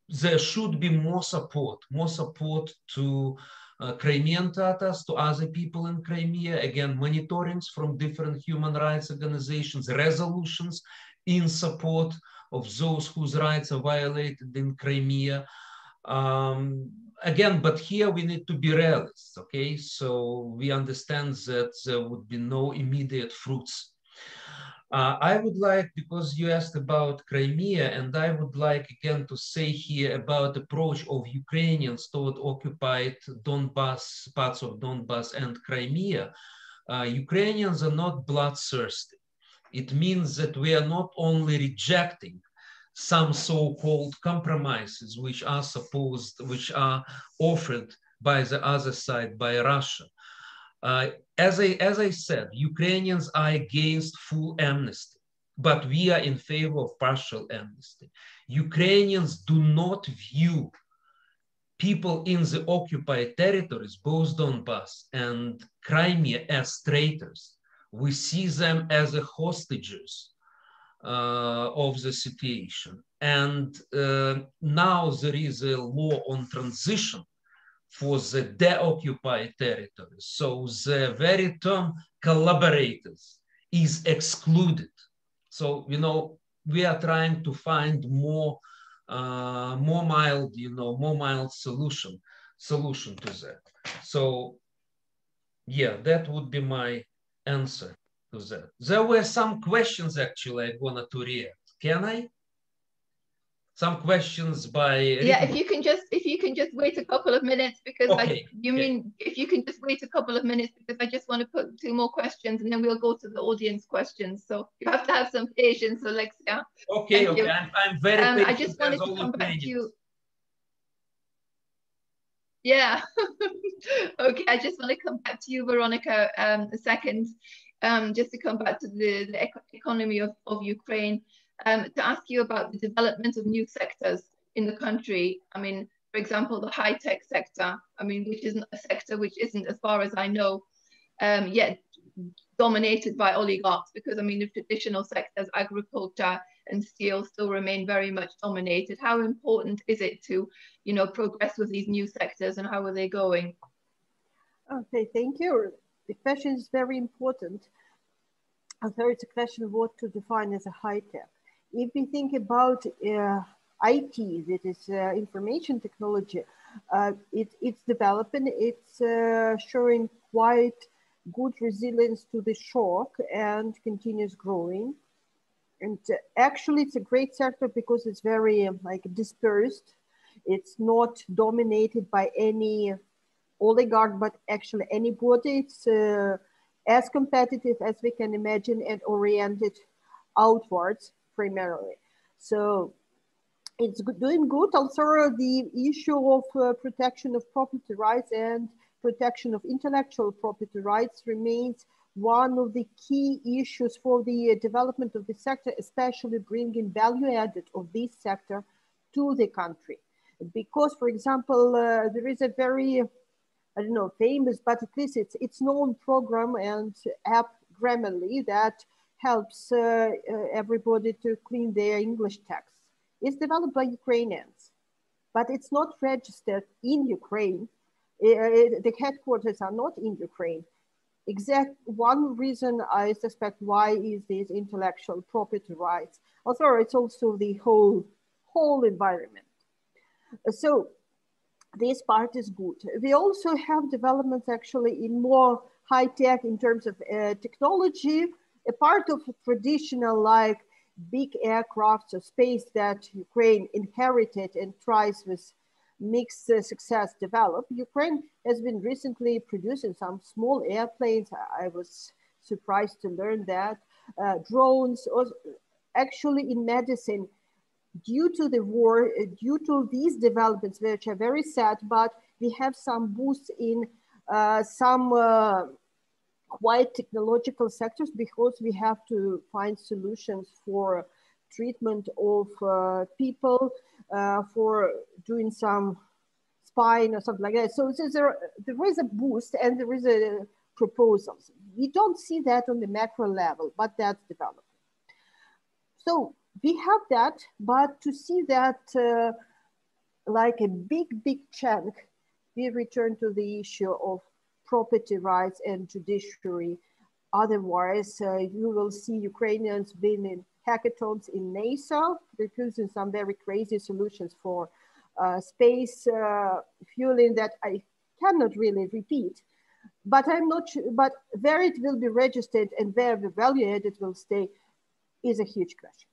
there should be more support, more support to uh, Crimean Tatars, to other people in Crimea. Again, monitorings from different human rights organizations, resolutions in support of those whose rights are violated in Crimea. Um, again, but here we need to be realists, okay? So we understand that there would be no immediate fruits uh, I would like, because you asked about Crimea, and I would like again to say here about the approach of Ukrainians toward occupied Donbass, parts of Donbass and Crimea. Uh, Ukrainians are not bloodthirsty. It means that we are not only rejecting some so-called compromises which are supposed, which are offered by the other side, by Russia, uh, as, I, as I said, Ukrainians are against full amnesty, but we are in favor of partial amnesty. Ukrainians do not view people in the occupied territories, both Donbass and Crimea, as traitors. We see them as the hostages uh, of the situation. And uh, now there is a law on transition for the deoccupied territories. So the very term collaborators is excluded. So, you know, we are trying to find more, uh, more mild, you know, more mild solution, solution to that. So, yeah, that would be my answer to that. There were some questions actually I wanted to react. Can I? Some questions by yeah if you can just if you can just wait a couple of minutes because okay. I, you okay. mean if you can just wait a couple of minutes because i just want to put two more questions and then we'll go to the audience questions. So you have to have some patience olexiy. Okay Thank okay. I'm, I'm, very um, i just wanted to come back to you. yeah. Okay i just want to come back to you veronika um, a second um, just to come back to the, the economy of, of ukraine um, to ask you about the development of new sectors in the country. I mean, for example, the high tech sector, I mean, which isn't a sector which isn't, as far as I know, um, yet dominated by oligarchs, because I mean, the traditional sectors, agriculture and steel, still remain very much dominated. How important is it to, you know, progress with these new sectors and how are they going? Okay, thank you. The question is very important. So it's a question of what to define as a high tech. If we think about uh, IT, that is uh, information technology, uh, it, it's developing, it's uh, showing quite good resilience to the shock and continues growing. And uh, actually it's a great sector because it's very like dispersed. It's not dominated by any oligarch, but actually anybody. It's uh, as competitive as we can imagine and oriented outwards primarily. So it's doing good. Also, the issue of uh, protection of property rights and protection of intellectual property rights remains one of the key issues for the uh, development of the sector, especially bringing value added of this sector to the country. Because, for example, uh, there is a very, I don't know, famous, but at least it's, it's known program and app Grammarly that helps uh, uh everybody to clean their English text It's developed by Ukrainians, but it's not registered in Ukraine. It, the headquarters are not in Ukraine. Exact one reason I suspect why is this intellectual property rights. Although it's also the whole whole environment. So this part is good. We also have developments actually in more high tech in terms of uh, technology, a part of traditional like big aircraft of space that Ukraine inherited and tries with mixed uh, success develop. Ukraine has been recently producing some small airplanes. I was surprised to learn that. Uh, drones, actually in medicine, due to the war, uh, due to these developments, which are very sad, but we have some boost in uh, some quite technological sectors because we have to find solutions for treatment of uh, people, uh, for doing some spine or something like that. So there, there is a boost and there is a proposals. We don't see that on the macro level, but that's developing. So we have that, but to see that uh, like a big, big chunk, we return to the issue of property rights and judiciary. Otherwise, uh, you will see Ukrainians being in hackathons in NASA, producing some very crazy solutions for uh, space uh, fueling that I cannot really repeat. But I'm not sure, but where it will be registered and where the value added will stay is a huge question.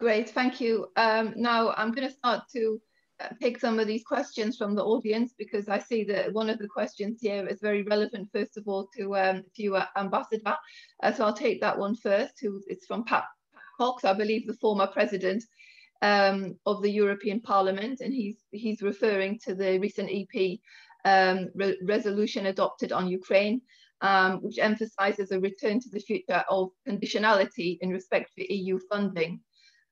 Great, thank you. Um, now I'm going to start to pick some of these questions from the audience because I see that one of the questions here is very relevant, first of all, to, um, to uh, Ambassador. Uh, so I'll take that one first, who it's from Pat, Cox, I believe the former president um, of the European Parliament, and he's, he's referring to the recent EP um, re resolution adopted on Ukraine, um, which emphasizes a return to the future of conditionality in respect to EU funding.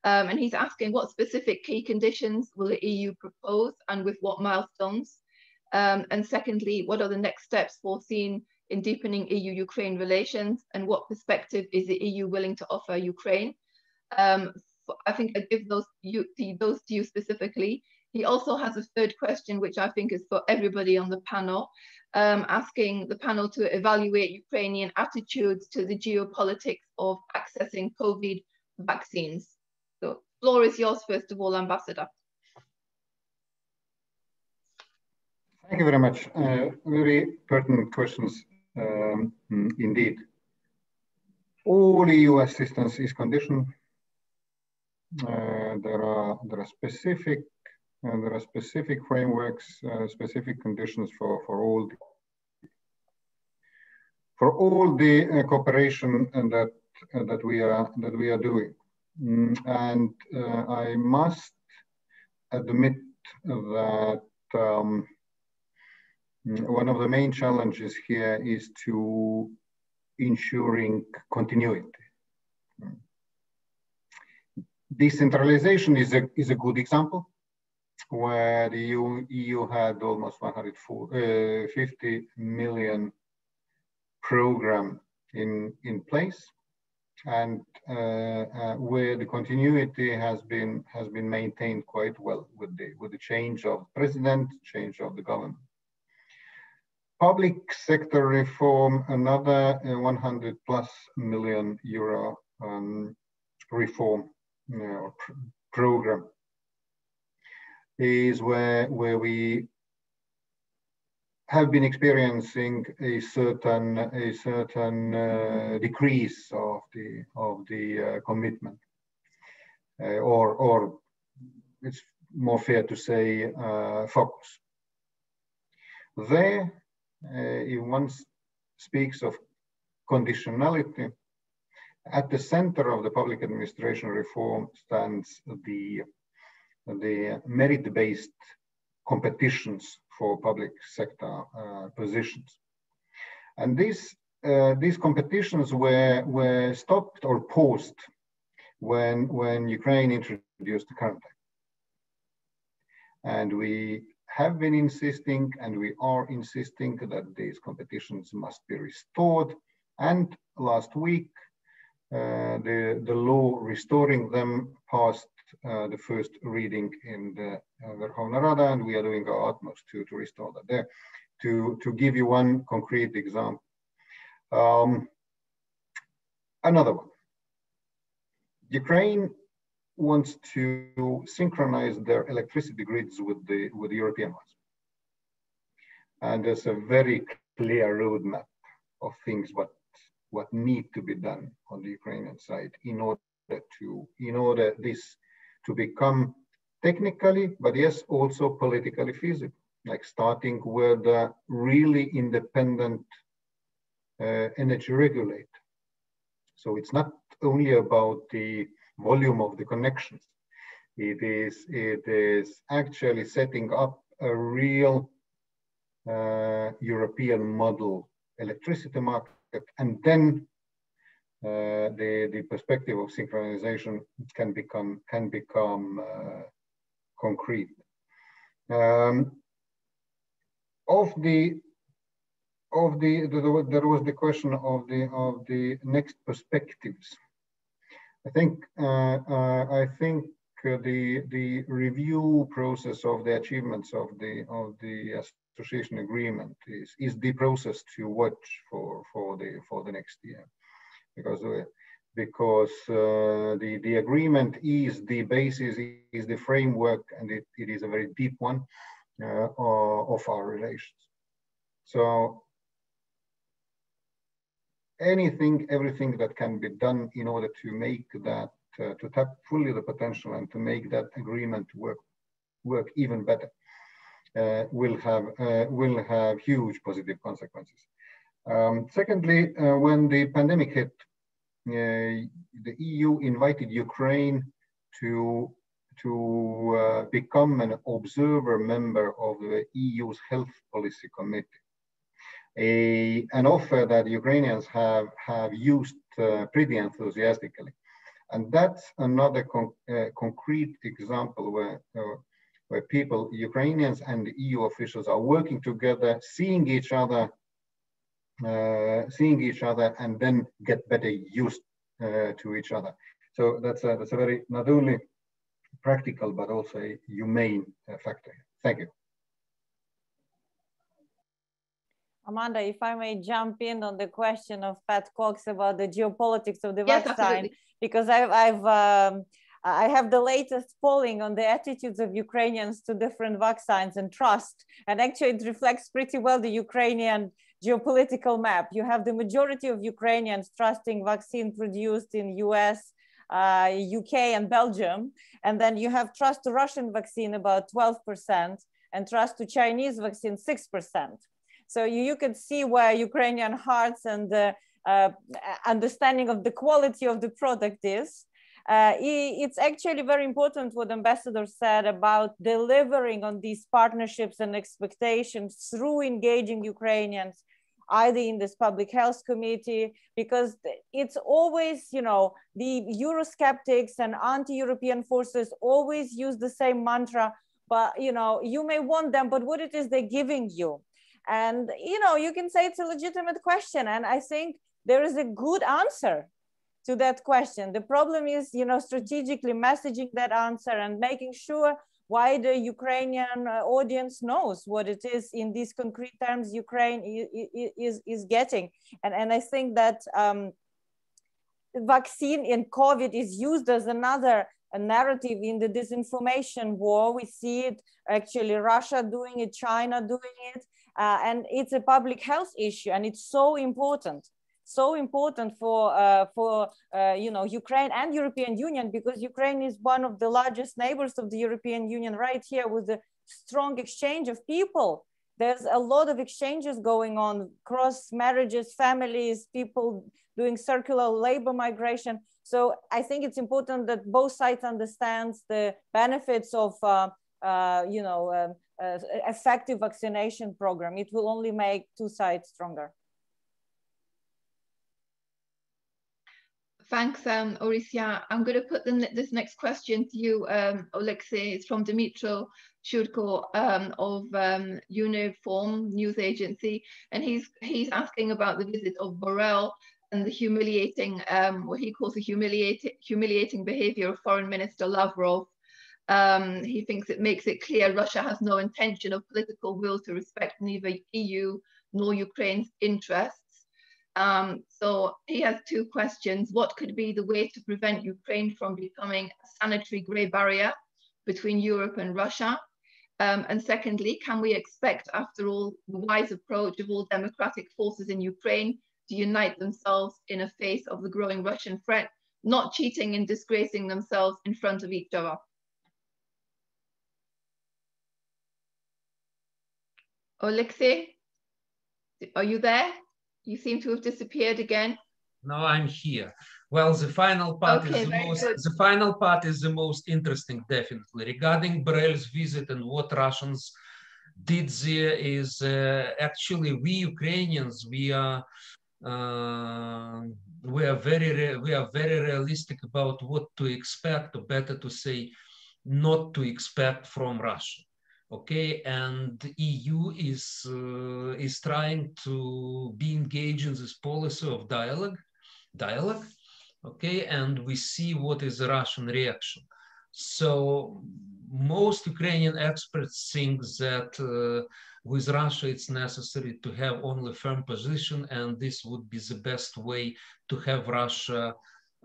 Um, and he's asking what specific key conditions will the EU propose and with what milestones? Um, and secondly, what are the next steps foreseen in deepening EU-Ukraine relations and what perspective is the EU willing to offer Ukraine? Um, I think I give those, you, those to you specifically. He also has a third question, which I think is for everybody on the panel, um, asking the panel to evaluate Ukrainian attitudes to the geopolitics of accessing COVID vaccines. Floor is yours, first of all, Ambassador. Thank you very much. Uh, very pertinent questions um, indeed. All EU assistance is conditional. Uh, there are there are specific uh, there are specific frameworks, uh, specific conditions for for all the, for all the uh, cooperation that that we are that we are doing. Mm, and uh, I must admit that um, one of the main challenges here is to ensuring continuity. Decentralization is a, is a good example where the EU, EU had almost 150 uh, program in, in place and uh, uh, where the continuity has been has been maintained quite well with the with the change of president, change of the government. Public sector reform, another uh, 100 plus million euro um, reform pr program is where where we have been experiencing a certain a certain uh, decrease of the of the uh, commitment, uh, or or it's more fair to say uh, focus. There, uh, if one speaks of conditionality, at the center of the public administration reform stands the the merit-based competitions for public sector uh, positions. And these, uh, these competitions were, were stopped or paused when, when Ukraine introduced the current act. And we have been insisting and we are insisting that these competitions must be restored. And last week, uh, the, the law restoring them passed uh, the first reading in the uh, Verkhovna Rada, and we are doing our utmost to, to restore that there. To, to give you one concrete example. Um, another one. Ukraine wants to synchronize their electricity grids with the, with the European ones. And there's a very clear roadmap of things what, what need to be done on the Ukrainian side in order to, in order this to become technically, but yes, also politically feasible, like starting with a really independent uh, energy regulator. So it's not only about the volume of the connections. It is, it is actually setting up a real uh, European model electricity market and then uh, the, the perspective of synchronization can become, can become uh, concrete. Um, of the of the, the, there was the question of the of the next perspectives. I think uh, uh, I think the the review process of the achievements of the of the association agreement is is the process to watch for for the for the next year because uh, because uh, the the agreement is the basis is the framework and it, it is a very deep one uh, of our relations. So anything everything that can be done in order to make that uh, to tap fully the potential and to make that agreement work work even better uh, will have uh, will have huge positive consequences um, secondly, uh, when the pandemic hit, uh, the EU invited Ukraine to to uh, become an observer member of the EU's Health Policy Committee. A, an offer that Ukrainians have, have used uh, pretty enthusiastically. And that's another con uh, concrete example where, uh, where people, Ukrainians and EU officials are working together, seeing each other seeing each other and then get better used uh, to each other. So that's a, that's a very not only practical but also a humane uh, factor. Thank you. Amanda, if I may jump in on the question of Pat Cox about the geopolitics of the yes, vaccine, absolutely. because I've, I've um, I have the latest polling on the attitudes of Ukrainians to different vaccines and trust, and actually it reflects pretty well the Ukrainian geopolitical map. You have the majority of Ukrainians trusting vaccine produced in US, uh, UK and Belgium. And then you have trust to Russian vaccine about 12% and trust to Chinese vaccine 6%. So you, you can see where Ukrainian hearts and the uh, understanding of the quality of the product is. Uh, it's actually very important what ambassador said about delivering on these partnerships and expectations through engaging Ukrainians either in this public health committee, because it's always, you know, the Eurosceptics and anti-European forces always use the same mantra, but, you know, you may want them, but what it is they're giving you. And, you know, you can say it's a legitimate question. And I think there is a good answer to that question. The problem is, you know, strategically messaging that answer and making sure why the Ukrainian uh, audience knows what it is in these concrete terms Ukraine is, is getting. And, and I think that um, vaccine in COVID is used as another narrative in the disinformation war. We see it actually Russia doing it, China doing it, uh, and it's a public health issue and it's so important so important for uh, for uh, you know Ukraine and European Union because Ukraine is one of the largest neighbors of the European Union right here with a strong exchange of people. There's a lot of exchanges going on, cross marriages, families, people doing circular labor migration. So I think it's important that both sides understands the benefits of uh, uh you know um, uh, effective vaccination program. It will only make two sides stronger. Thanks, um, Orysia. I'm going to put the, this next question to you, um, Olexiy. It's from Dimitro Shurko um, of um, Ukrinform News Agency, and he's he's asking about the visit of Borrell and the humiliating, um, what he calls the humiliating humiliating behavior of Foreign Minister Lavrov. Um, he thinks it makes it clear Russia has no intention of political will to respect neither EU nor Ukraine's interests. Um, so he has two questions. What could be the way to prevent Ukraine from becoming a sanitary grey barrier between Europe and Russia? Um, and secondly, can we expect, after all, the wise approach of all democratic forces in Ukraine to unite themselves in a face of the growing Russian threat, not cheating and disgracing themselves in front of each other? Olexiy, are you there? You seem to have disappeared again. No, I'm here. Well, the final part okay, is the most. Good. The final part is the most interesting, definitely. Regarding Borrell's visit and what Russians did there is uh, actually we Ukrainians we are uh, we are very we are very realistic about what to expect, or better to say, not to expect from Russia okay and eu is uh, is trying to be engaged in this policy of dialogue dialogue okay and we see what is the russian reaction. So most ukrainian experts think that uh, with russia it's necessary to have only firm position and this would be the best way to have russia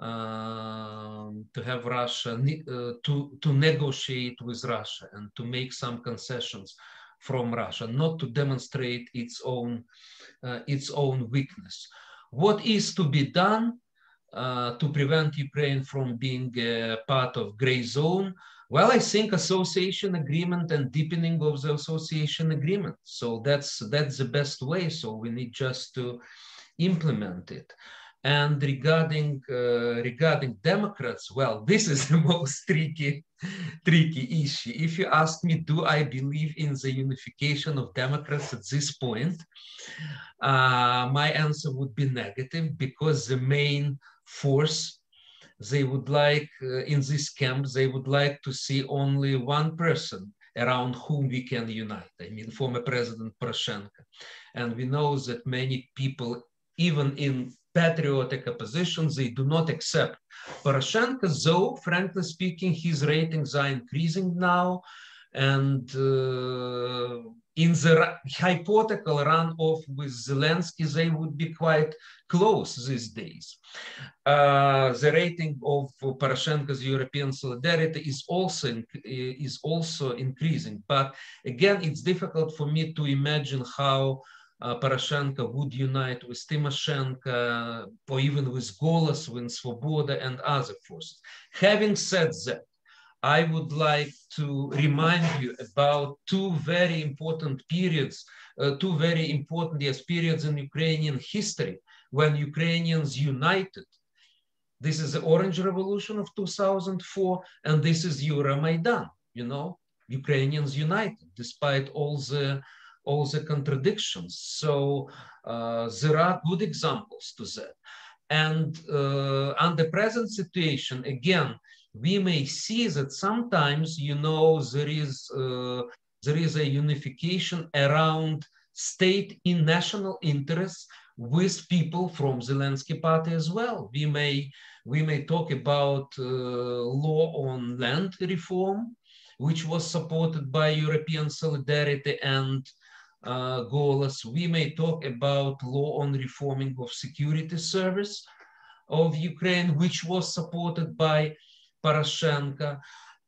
to have Russia uh, to to negotiate with Russia and to make some concessions from Russia, not to demonstrate its own uh, its own weakness. What is to be done uh, to prevent Ukraine from being part of gray zone? Well, I think association agreement and deepening of the association agreement. So that's that's the best way. So we need just to implement it. And regarding uh, regarding Democrats, well, this is the most tricky tricky issue. If you ask me, do I believe in the unification of Democrats at this point? Uh, my answer would be negative because the main force they would like uh, in this camp they would like to see only one person around whom we can unite. I mean, former President Poroshenko. And we know that many people, even in patriotic opposition, they do not accept. Poroshenko, though, frankly speaking, his ratings are increasing now. And uh, in the hypothetical runoff with Zelensky, they would be quite close these days. Uh, the rating of Poroshenko's European solidarity is also is also increasing. But again, it's difficult for me to imagine how Poroshenko would unite with Tymoshenko or even with Golos, with Svoboda and other forces. Having said that, I would like to remind you about two very important periods, uh, two very important yes, periods in Ukrainian history when Ukrainians united. This is the Orange Revolution of 2004, and this is Euromaidan, you know, Ukrainians united despite all the all the contradictions. So uh, there are good examples to that. And uh, under present situation, again, we may see that sometimes, you know, there is uh, there is a unification around state in national interests, with people from Zelensky party as well. We may, we may talk about uh, law on land reform, which was supported by European solidarity and uh, Golos. We may talk about law on reforming of security service of Ukraine, which was supported by Poroshenko.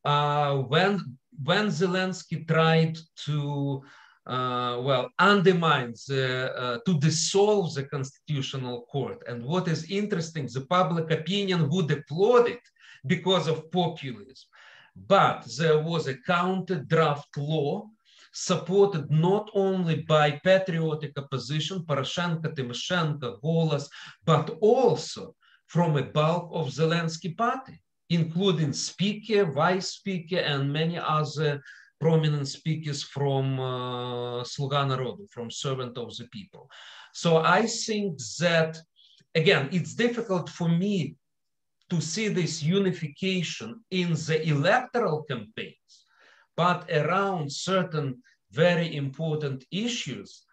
Uh, when, when Zelensky tried to uh, well, undermines uh, to dissolve the constitutional court. And what is interesting, the public opinion would applaud it because of populism. But there was a counter draft law supported not only by patriotic opposition, Poroshenko, Tymoshenko, Golos, but also from a bulk of Zelensky party, including speaker, vice speaker, and many other prominent speakers from uh, Sluga Narodu, from Servant of the People. So I think that, again, it's difficult for me to see this unification in the electoral campaigns, but around certain very important issues,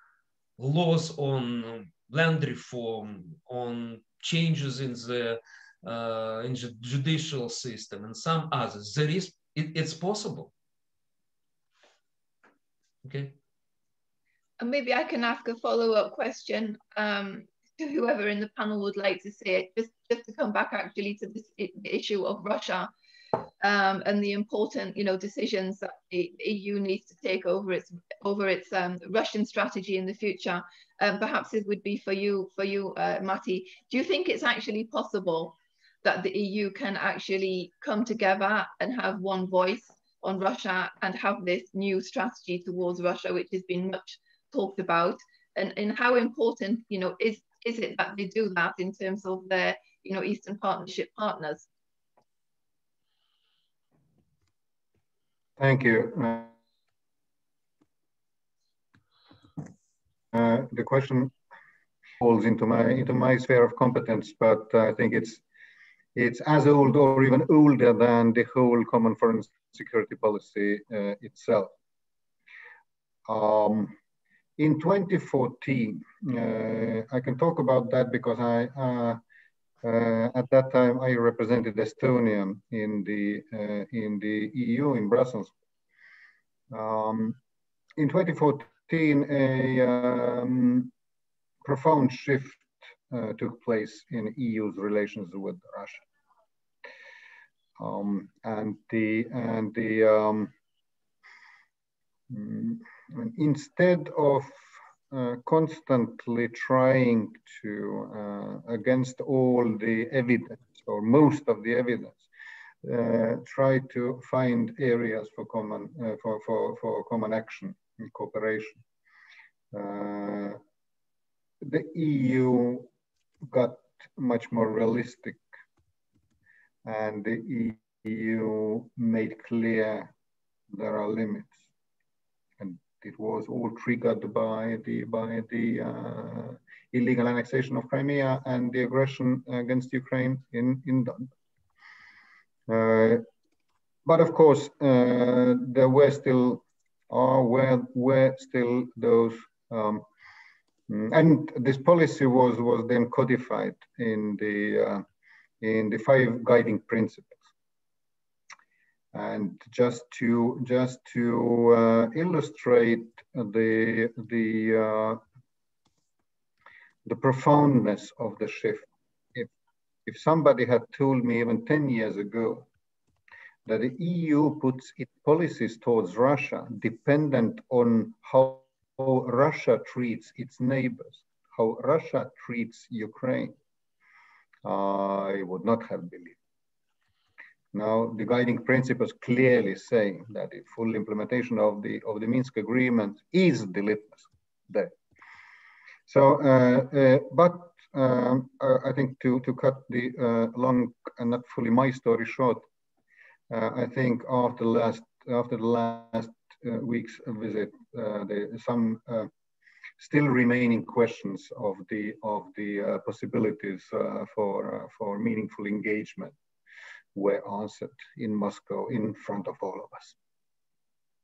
laws on land reform, on changes in the uh, in the judicial system and some others, there is, it, it's possible. Okay. And maybe I can ask a follow-up question um, to whoever in the panel would like to say it, just, just to come back actually to this issue of Russia um, and the important, you know, decisions that the EU needs to take over its over its um, Russian strategy in the future. Um, perhaps it would be for you, for you, uh, Matti. Do you think it's actually possible that the EU can actually come together and have one voice on Russia and have this new strategy towards Russia, which has been much talked about, and, and how important, you know, is is it that they do that in terms of their, you know, Eastern Partnership partners? Thank you. Uh, the question falls into my into my sphere of competence, but I think it's it's as old or even older than the whole common foreign security policy uh, itself. Um, in 2014, uh, I can talk about that because I, uh, at that time, I represented Estonia in the uh, in the EU in Brussels. Um, in 2014, a um, profound shift uh, took place in EU's relations with Russia. Um, and the and the um, mm, instead of constantly trying to uh, against all the evidence or most of the evidence uh, try to find areas for common uh, for, for, for common action and cooperation uh, the EU got much more realistic and the EU made clear there are limits. It was all triggered by the, by the uh, illegal annexation of Crimea and the aggression against Ukraine in, in. Uh, but of course, uh, there were still, or were, were still those um, and this policy was was then codified in the uh, in the five guiding principles. And just to just to uh, illustrate the the uh, the profoundness of the shift, if if somebody had told me even ten years ago that the EU puts its policies towards Russia dependent on how Russia treats its neighbors, how Russia treats Ukraine, I would not have believed. Now, the guiding principles clearly say that the full implementation of the of the Minsk agreement is the litmus there. So, uh, uh, but um, I think to to cut the uh, long and not fully my story short, uh, I think after last after the last week's visit, there some still remaining questions of the of the possibilities for for meaningful engagement were answered in Moscow in front of all of us.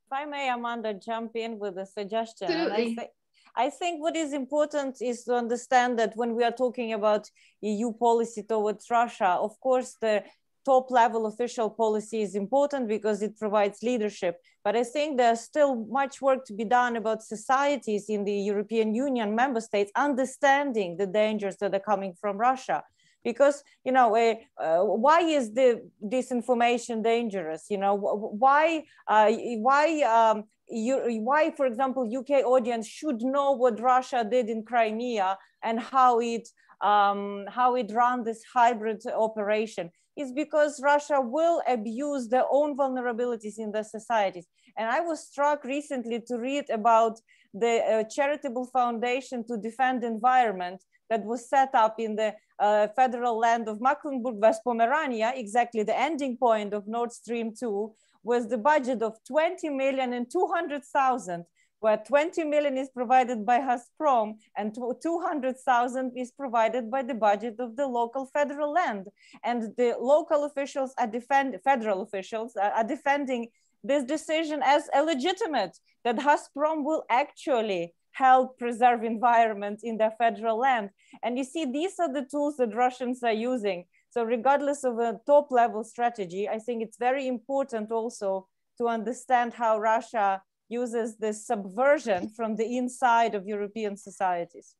If I may, Amanda, jump in with a suggestion. I, I think what is important is to understand that when we are talking about EU policy towards Russia, of course, the top level official policy is important because it provides leadership. But I think there's still much work to be done about societies in the European Union member states understanding the dangers that are coming from Russia. Because, you know, uh, uh, why is the disinformation dangerous? You know, why, uh, why, um, you, why, for example, UK audience should know what Russia did in Crimea and how it um, how it ran this hybrid operation is because Russia will abuse their own vulnerabilities in their societies. And I was struck recently to read about the uh, charitable foundation to defend environment that was set up in the uh, federal land of Mecklenburg, West Pomerania, exactly the ending point of Nord Stream 2, was the budget of 20 million and 200,000 where 20 million is provided by Gazprom and 200,000 is provided by the budget of the local federal land. And the local officials are defend, federal officials are defending this decision as illegitimate, that Gazprom will actually help preserve environment in their federal land. And you see, these are the tools that Russians are using. So regardless of a top level strategy, I think it's very important also to understand how Russia uses this subversion from the inside of European societies.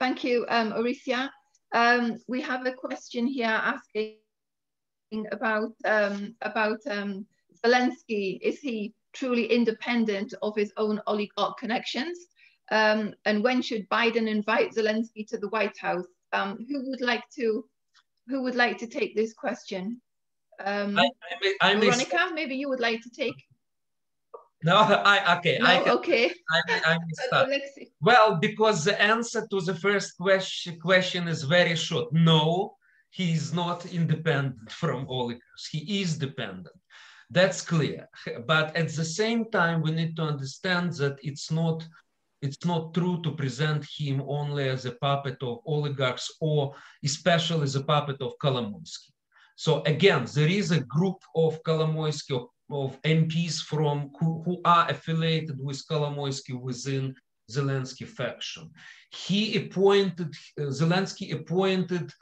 Thank you, um, Orysia. Um, we have a question here asking about um, about um, Zelensky. Is he truly independent of his own oligarch connections? Um, and when should Biden invite Zelensky to the White House? Um, who would like to who would like to take this question? Um, I, I may, I may Veronika, maybe you would like to take. No, I okay. No, I can, okay. I, I start. well, because the answer to the first question question is very short. No, he is not independent from oligarchs. He is dependent. That's clear. But at the same time, we need to understand that it's not it's not true to present him only as a puppet of oligarchs or especially as a puppet of Kolomoisky. So again, there is a group of Kolomoisky, of, of MPs from who, who, are affiliated with Kolomoisky within Zelensky faction. He appointed, uh, Zelensky appointed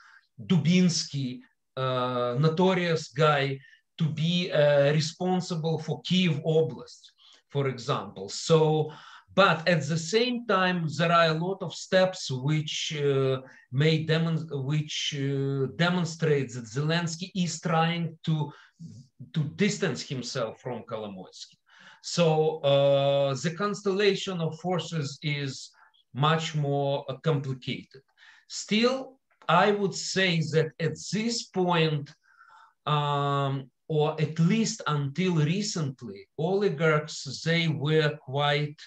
Dubinsky, uh, notorious guy, to be uh, responsible for Kiev Oblast, for example. So but at the same time, there are a lot of steps which uh, may demon which uh, demonstrate that Zelensky is trying to to distance himself from Kolomoisky. So uh, the constellation of forces is much more uh, complicated. Still, I would say that at this point, um, or at least until recently, oligarchs, they were quite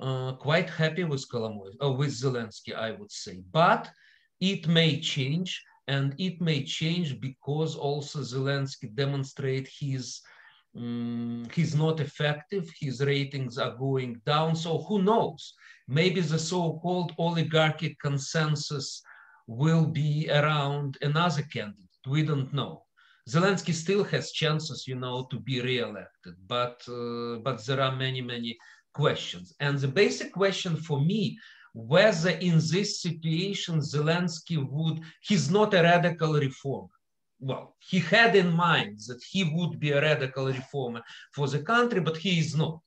uh, quite happy with Kolomoisky, uh, with Zelensky, I would say. But it may change, and it may change because also Zelensky demonstrate his um, he's not effective. His ratings are going down. So who knows? Maybe the so-called oligarchic consensus will be around another candidate. We don't know. Zelensky still has chances, you know, to be re-elected, but uh, but there are many many questions. And the basic question for me, whether in this situation Zelensky would, he's not a radical reformer. Well, he had in mind that he would be a radical reformer for the country, but he is not.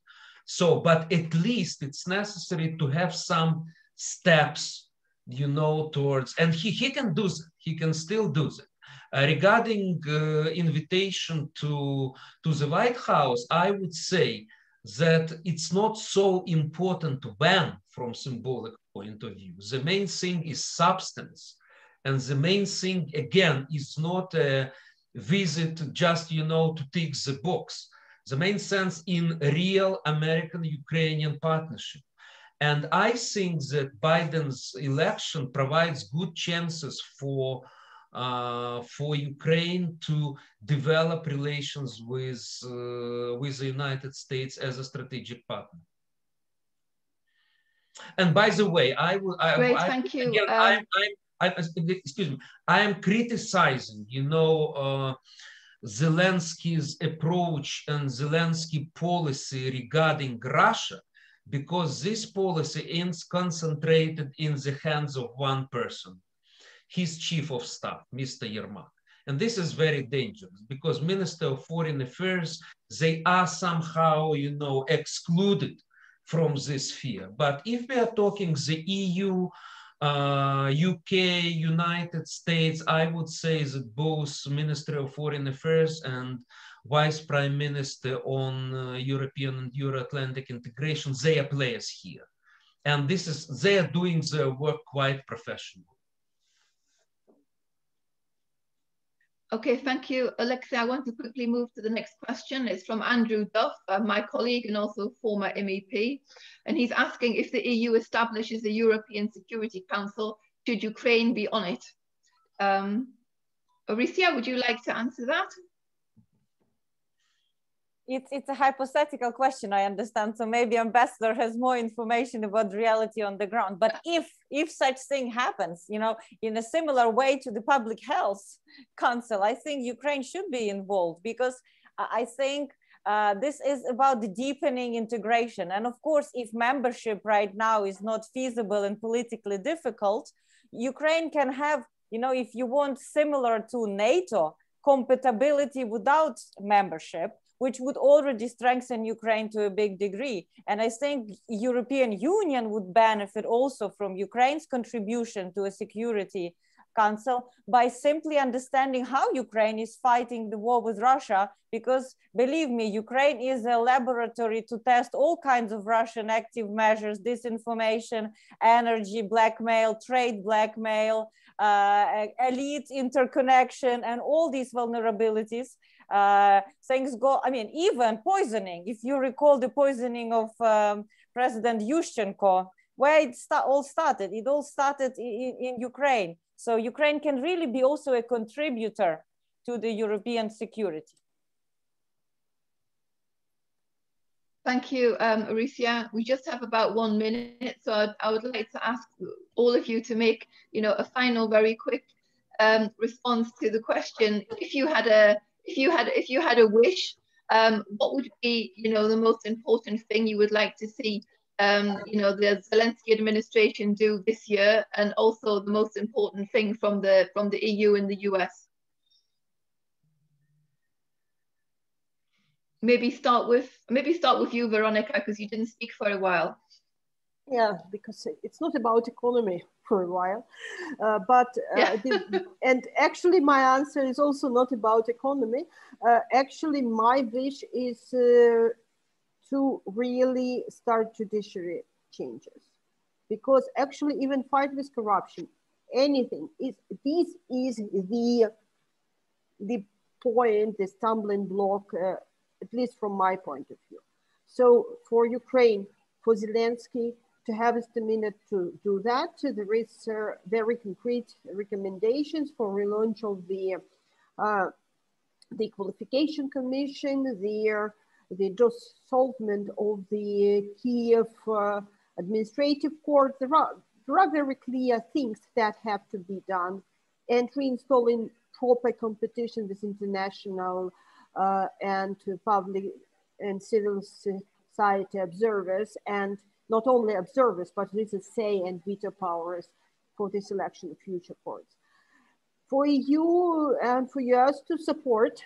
So, but at least it's necessary to have some steps, you know, towards, and he, he can do that. He can still do that. Uh, regarding uh, invitation to, to the White House, I would say that it's not so important when from symbolic point of view. The main thing is substance. And the main thing, again, is not a visit just, you know, to tick the box. The main sense in real American-Ukrainian partnership. And I think that Biden's election provides good chances for for Ukraine to develop relations with, uh, with the United States as a strategic partner. And by the way, I will. Great, I, thank you. Again, um, I'm, I'm, I, excuse me. I am criticizing, you know, uh, Zelensky's approach and Zelensky policy regarding Russia, because this policy is concentrated in the hands of one person, his chief of staff, Mr. Yermak. And this is very dangerous because Minister of Foreign Affairs, they are somehow, you know, excluded from this sphere. But if we are talking the EU, uh, UK, United States, I would say that both Ministry of Foreign Affairs and Vice Prime Minister on uh, European and Euro-Atlantic integration, they are players here. And this is, they are doing their work quite professionally. Okay, thank you, Olexiy. I want to quickly move to the next question. It's from Andrew Duff, uh, my colleague and also former MEP. And he's asking if the EU establishes a European Security Council, should Ukraine be on it? Um, Orysia, would you like to answer that? It's it's a hypothetical question i understand so maybe ambassador has more information about reality on the ground. But if if such thing happens you know in a similar way to the public health council i think ukraine should be involved because i think uh, this is about the deepening integration. And of course if membership right now is not feasible and politically difficult ukraine can have you know if you want similar to nato compatibility without membership which would already strengthen Ukraine to a big degree. And I think European Union would benefit also from Ukraine's contribution to a security council by simply understanding how Ukraine is fighting the war with Russia. Because believe me, Ukraine is a laboratory to test all kinds of Russian active measures, disinformation, energy, blackmail, trade blackmail, uh, elite interconnection, and all these vulnerabilities uh, things go, I mean, even poisoning, if you recall the poisoning of um, President Yushchenko, where it all started, it all started in, in Ukraine. So Ukraine can really be also a contributor to the European security. Thank you, um, Orysia. We just have about one minute, so I'd, I would like to ask all of you to make, you know, a final, very quick um, response to the question. If you had a if you had if you had a wish, um, what would be you know the most important thing you would like to see um, you know the Zelensky administration do this year, and also the most important thing from the from the EU and the US? Maybe start with maybe start with you, Veronika, because you didn't speak for a while. Yeah, because it's not about economy for a while. Uh, but uh, the, and actually, my answer is also not about economy. Uh, actually, my wish is uh, to really start judiciary changes, because actually, even fight with corruption, anything is this is the the point, the stumbling block, uh, at least from my point of view. So for Ukraine, for Zelensky, to have a minute to do that. There is uh, very concrete recommendations for relaunch of the uh, the qualification commission, the, the dissolvement of the Kiev uh, administrative court. There are, there are very clear things that have to be done and reinstalling proper competition with international uh, and public and civil society observers and not only observers, but with a say and veto powers for the selection of future courts. For EU and for US to support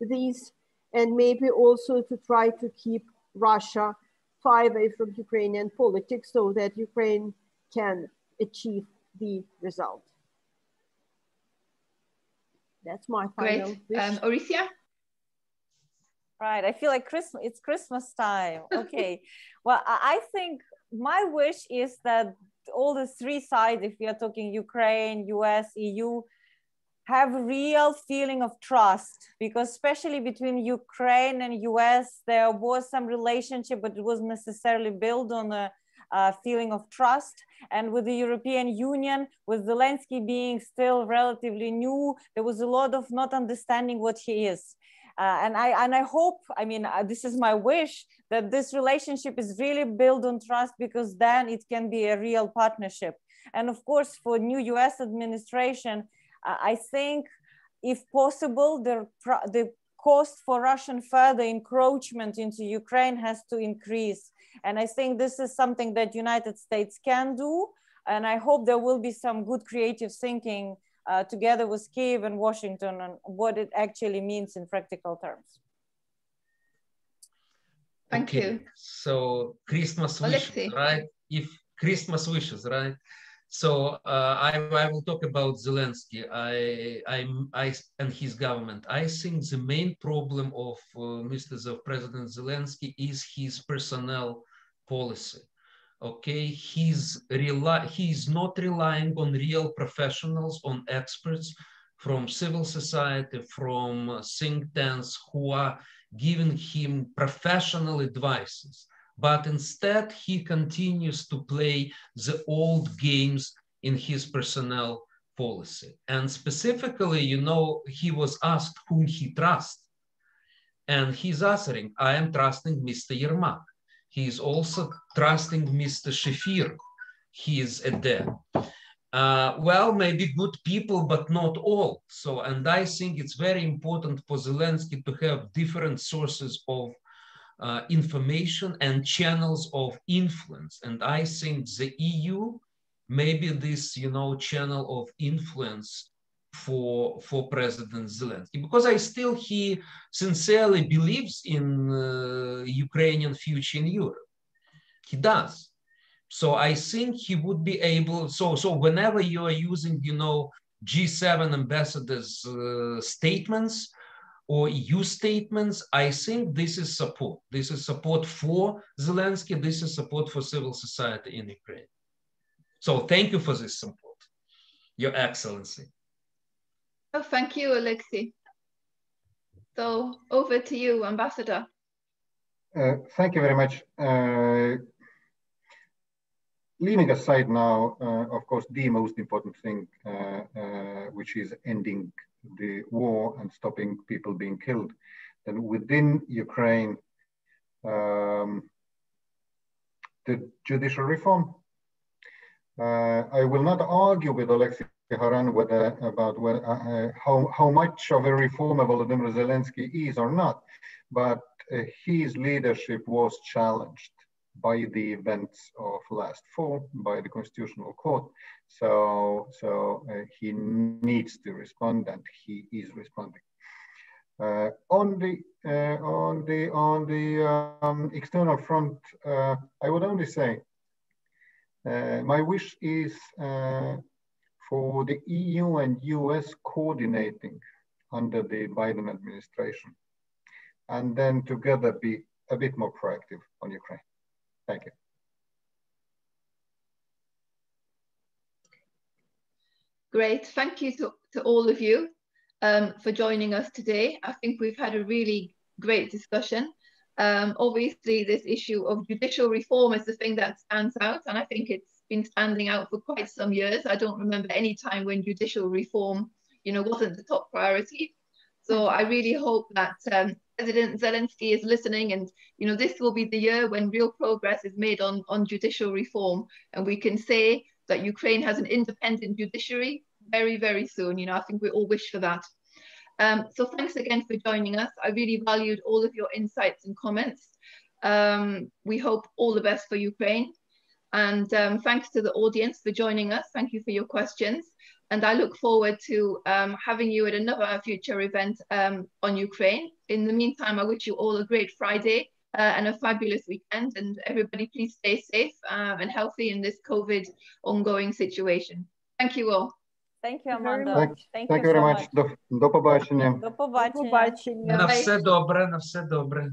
these and maybe also to try to keep Russia far away from Ukrainian politics so that Ukraine can achieve the result. That's my final Great. wish. Um? Right. I feel like Christmas, it's Christmas time. Okay. well, I think my wish is that all the three sides, if we are talking Ukraine, US, EU, have a real feeling of trust because especially between Ukraine and US, there was some relationship, but it wasn't necessarily built on a, a feeling of trust. And with the European Union, with Zelensky being still relatively new, there was a lot of not understanding what he is. Uh, and I and I hope, I mean, uh, this is my wish that this relationship is really built on trust because then it can be a real partnership. And of course, for new U.S. administration, uh, I think if possible, the, the cost for Russian further encroachment into Ukraine has to increase. And I think this is something that United States can do. And I hope there will be some good creative thinking uh, together with Kiev and Washington on what it actually means in practical terms. Thank okay. you. So Christmas wishes, right? If Christmas wishes, right? So uh, I, I, will talk about Zelensky I, I, I, and his government. I think the main problem of uh, Mr. President Zelensky is his personnel policy. Okay, he's rely, he's not relying on real professionals, on experts from civil society, from uh, think tanks who are giving him professional advices but instead he continues to play the old games in his personnel policy. And specifically, you know, he was asked whom he trusts. And he's answering, I am trusting Mr. Yermak. He is also trusting Mr. Shefir. He is a dead. Uh, well, maybe good people, but not all. So, and I think it's very important for Zelensky to have different sources of uh, information and channels of influence. And I think the EU maybe this, you know, channel of influence for for President Zelensky because I still he sincerely believes in uh, Ukrainian future in Europe. He does. So I think he would be able. So so whenever you are using, you know, G7 ambassadors' uh, statements, or EU statements, I think this is support. This is support for Zelensky. This is support for civil society in Ukraine. So thank you for this support, Your Excellency. Oh, thank you, Olexiy. So over to you, Ambassador. Uh, thank you very much. Uh, leaving aside now, uh, of course, the most important thing, uh, uh, which is ending the war and stopping people being killed. Then within Ukraine, um, the judicial reform. Uh, I will not argue with Olexiy Haran whether, about whether, uh, uh, how, how much of a reformer Volodymyr Zelensky is or not, but uh, his leadership was challenged by the events of last fall by the Constitutional Court. So, so uh, he needs to respond, and he is responding. Uh, on the uh, on the on the um, external front, I would only say my wish is for the EU and US coordinating under the Biden administration, and then together be a bit more proactive on Ukraine. Thank you. Great. Thank you to, to all of you um, for joining us today. I think we've had a really great discussion. Um, obviously, this issue of judicial reform is the thing that stands out, and I think it's been standing out for quite some years. I don't remember any time when judicial reform, you know, wasn't the top priority. So I really hope that um, President Zelensky is listening, and you know, this will be the year when real progress is made on on judicial reform, and we can say that Ukraine has an independent judiciary very, very soon. You know, I think we all wish for that. Um, so thanks again for joining us. I really valued all of your insights and comments. Um, we hope all the best for Ukraine. And um, thanks to the audience for joining us. Thank you for your questions. And I look forward to um, having you at another future event um, on Ukraine. In the meantime, I wish you all a great Friday uh, and a fabulous weekend. And everybody, please stay safe uh, and healthy in this COVID ongoing situation. Thank you all. Thank you, Amanda. Thank, thank, thank you very much. much. До, до побачення. До побачення. На все добре, на все добре.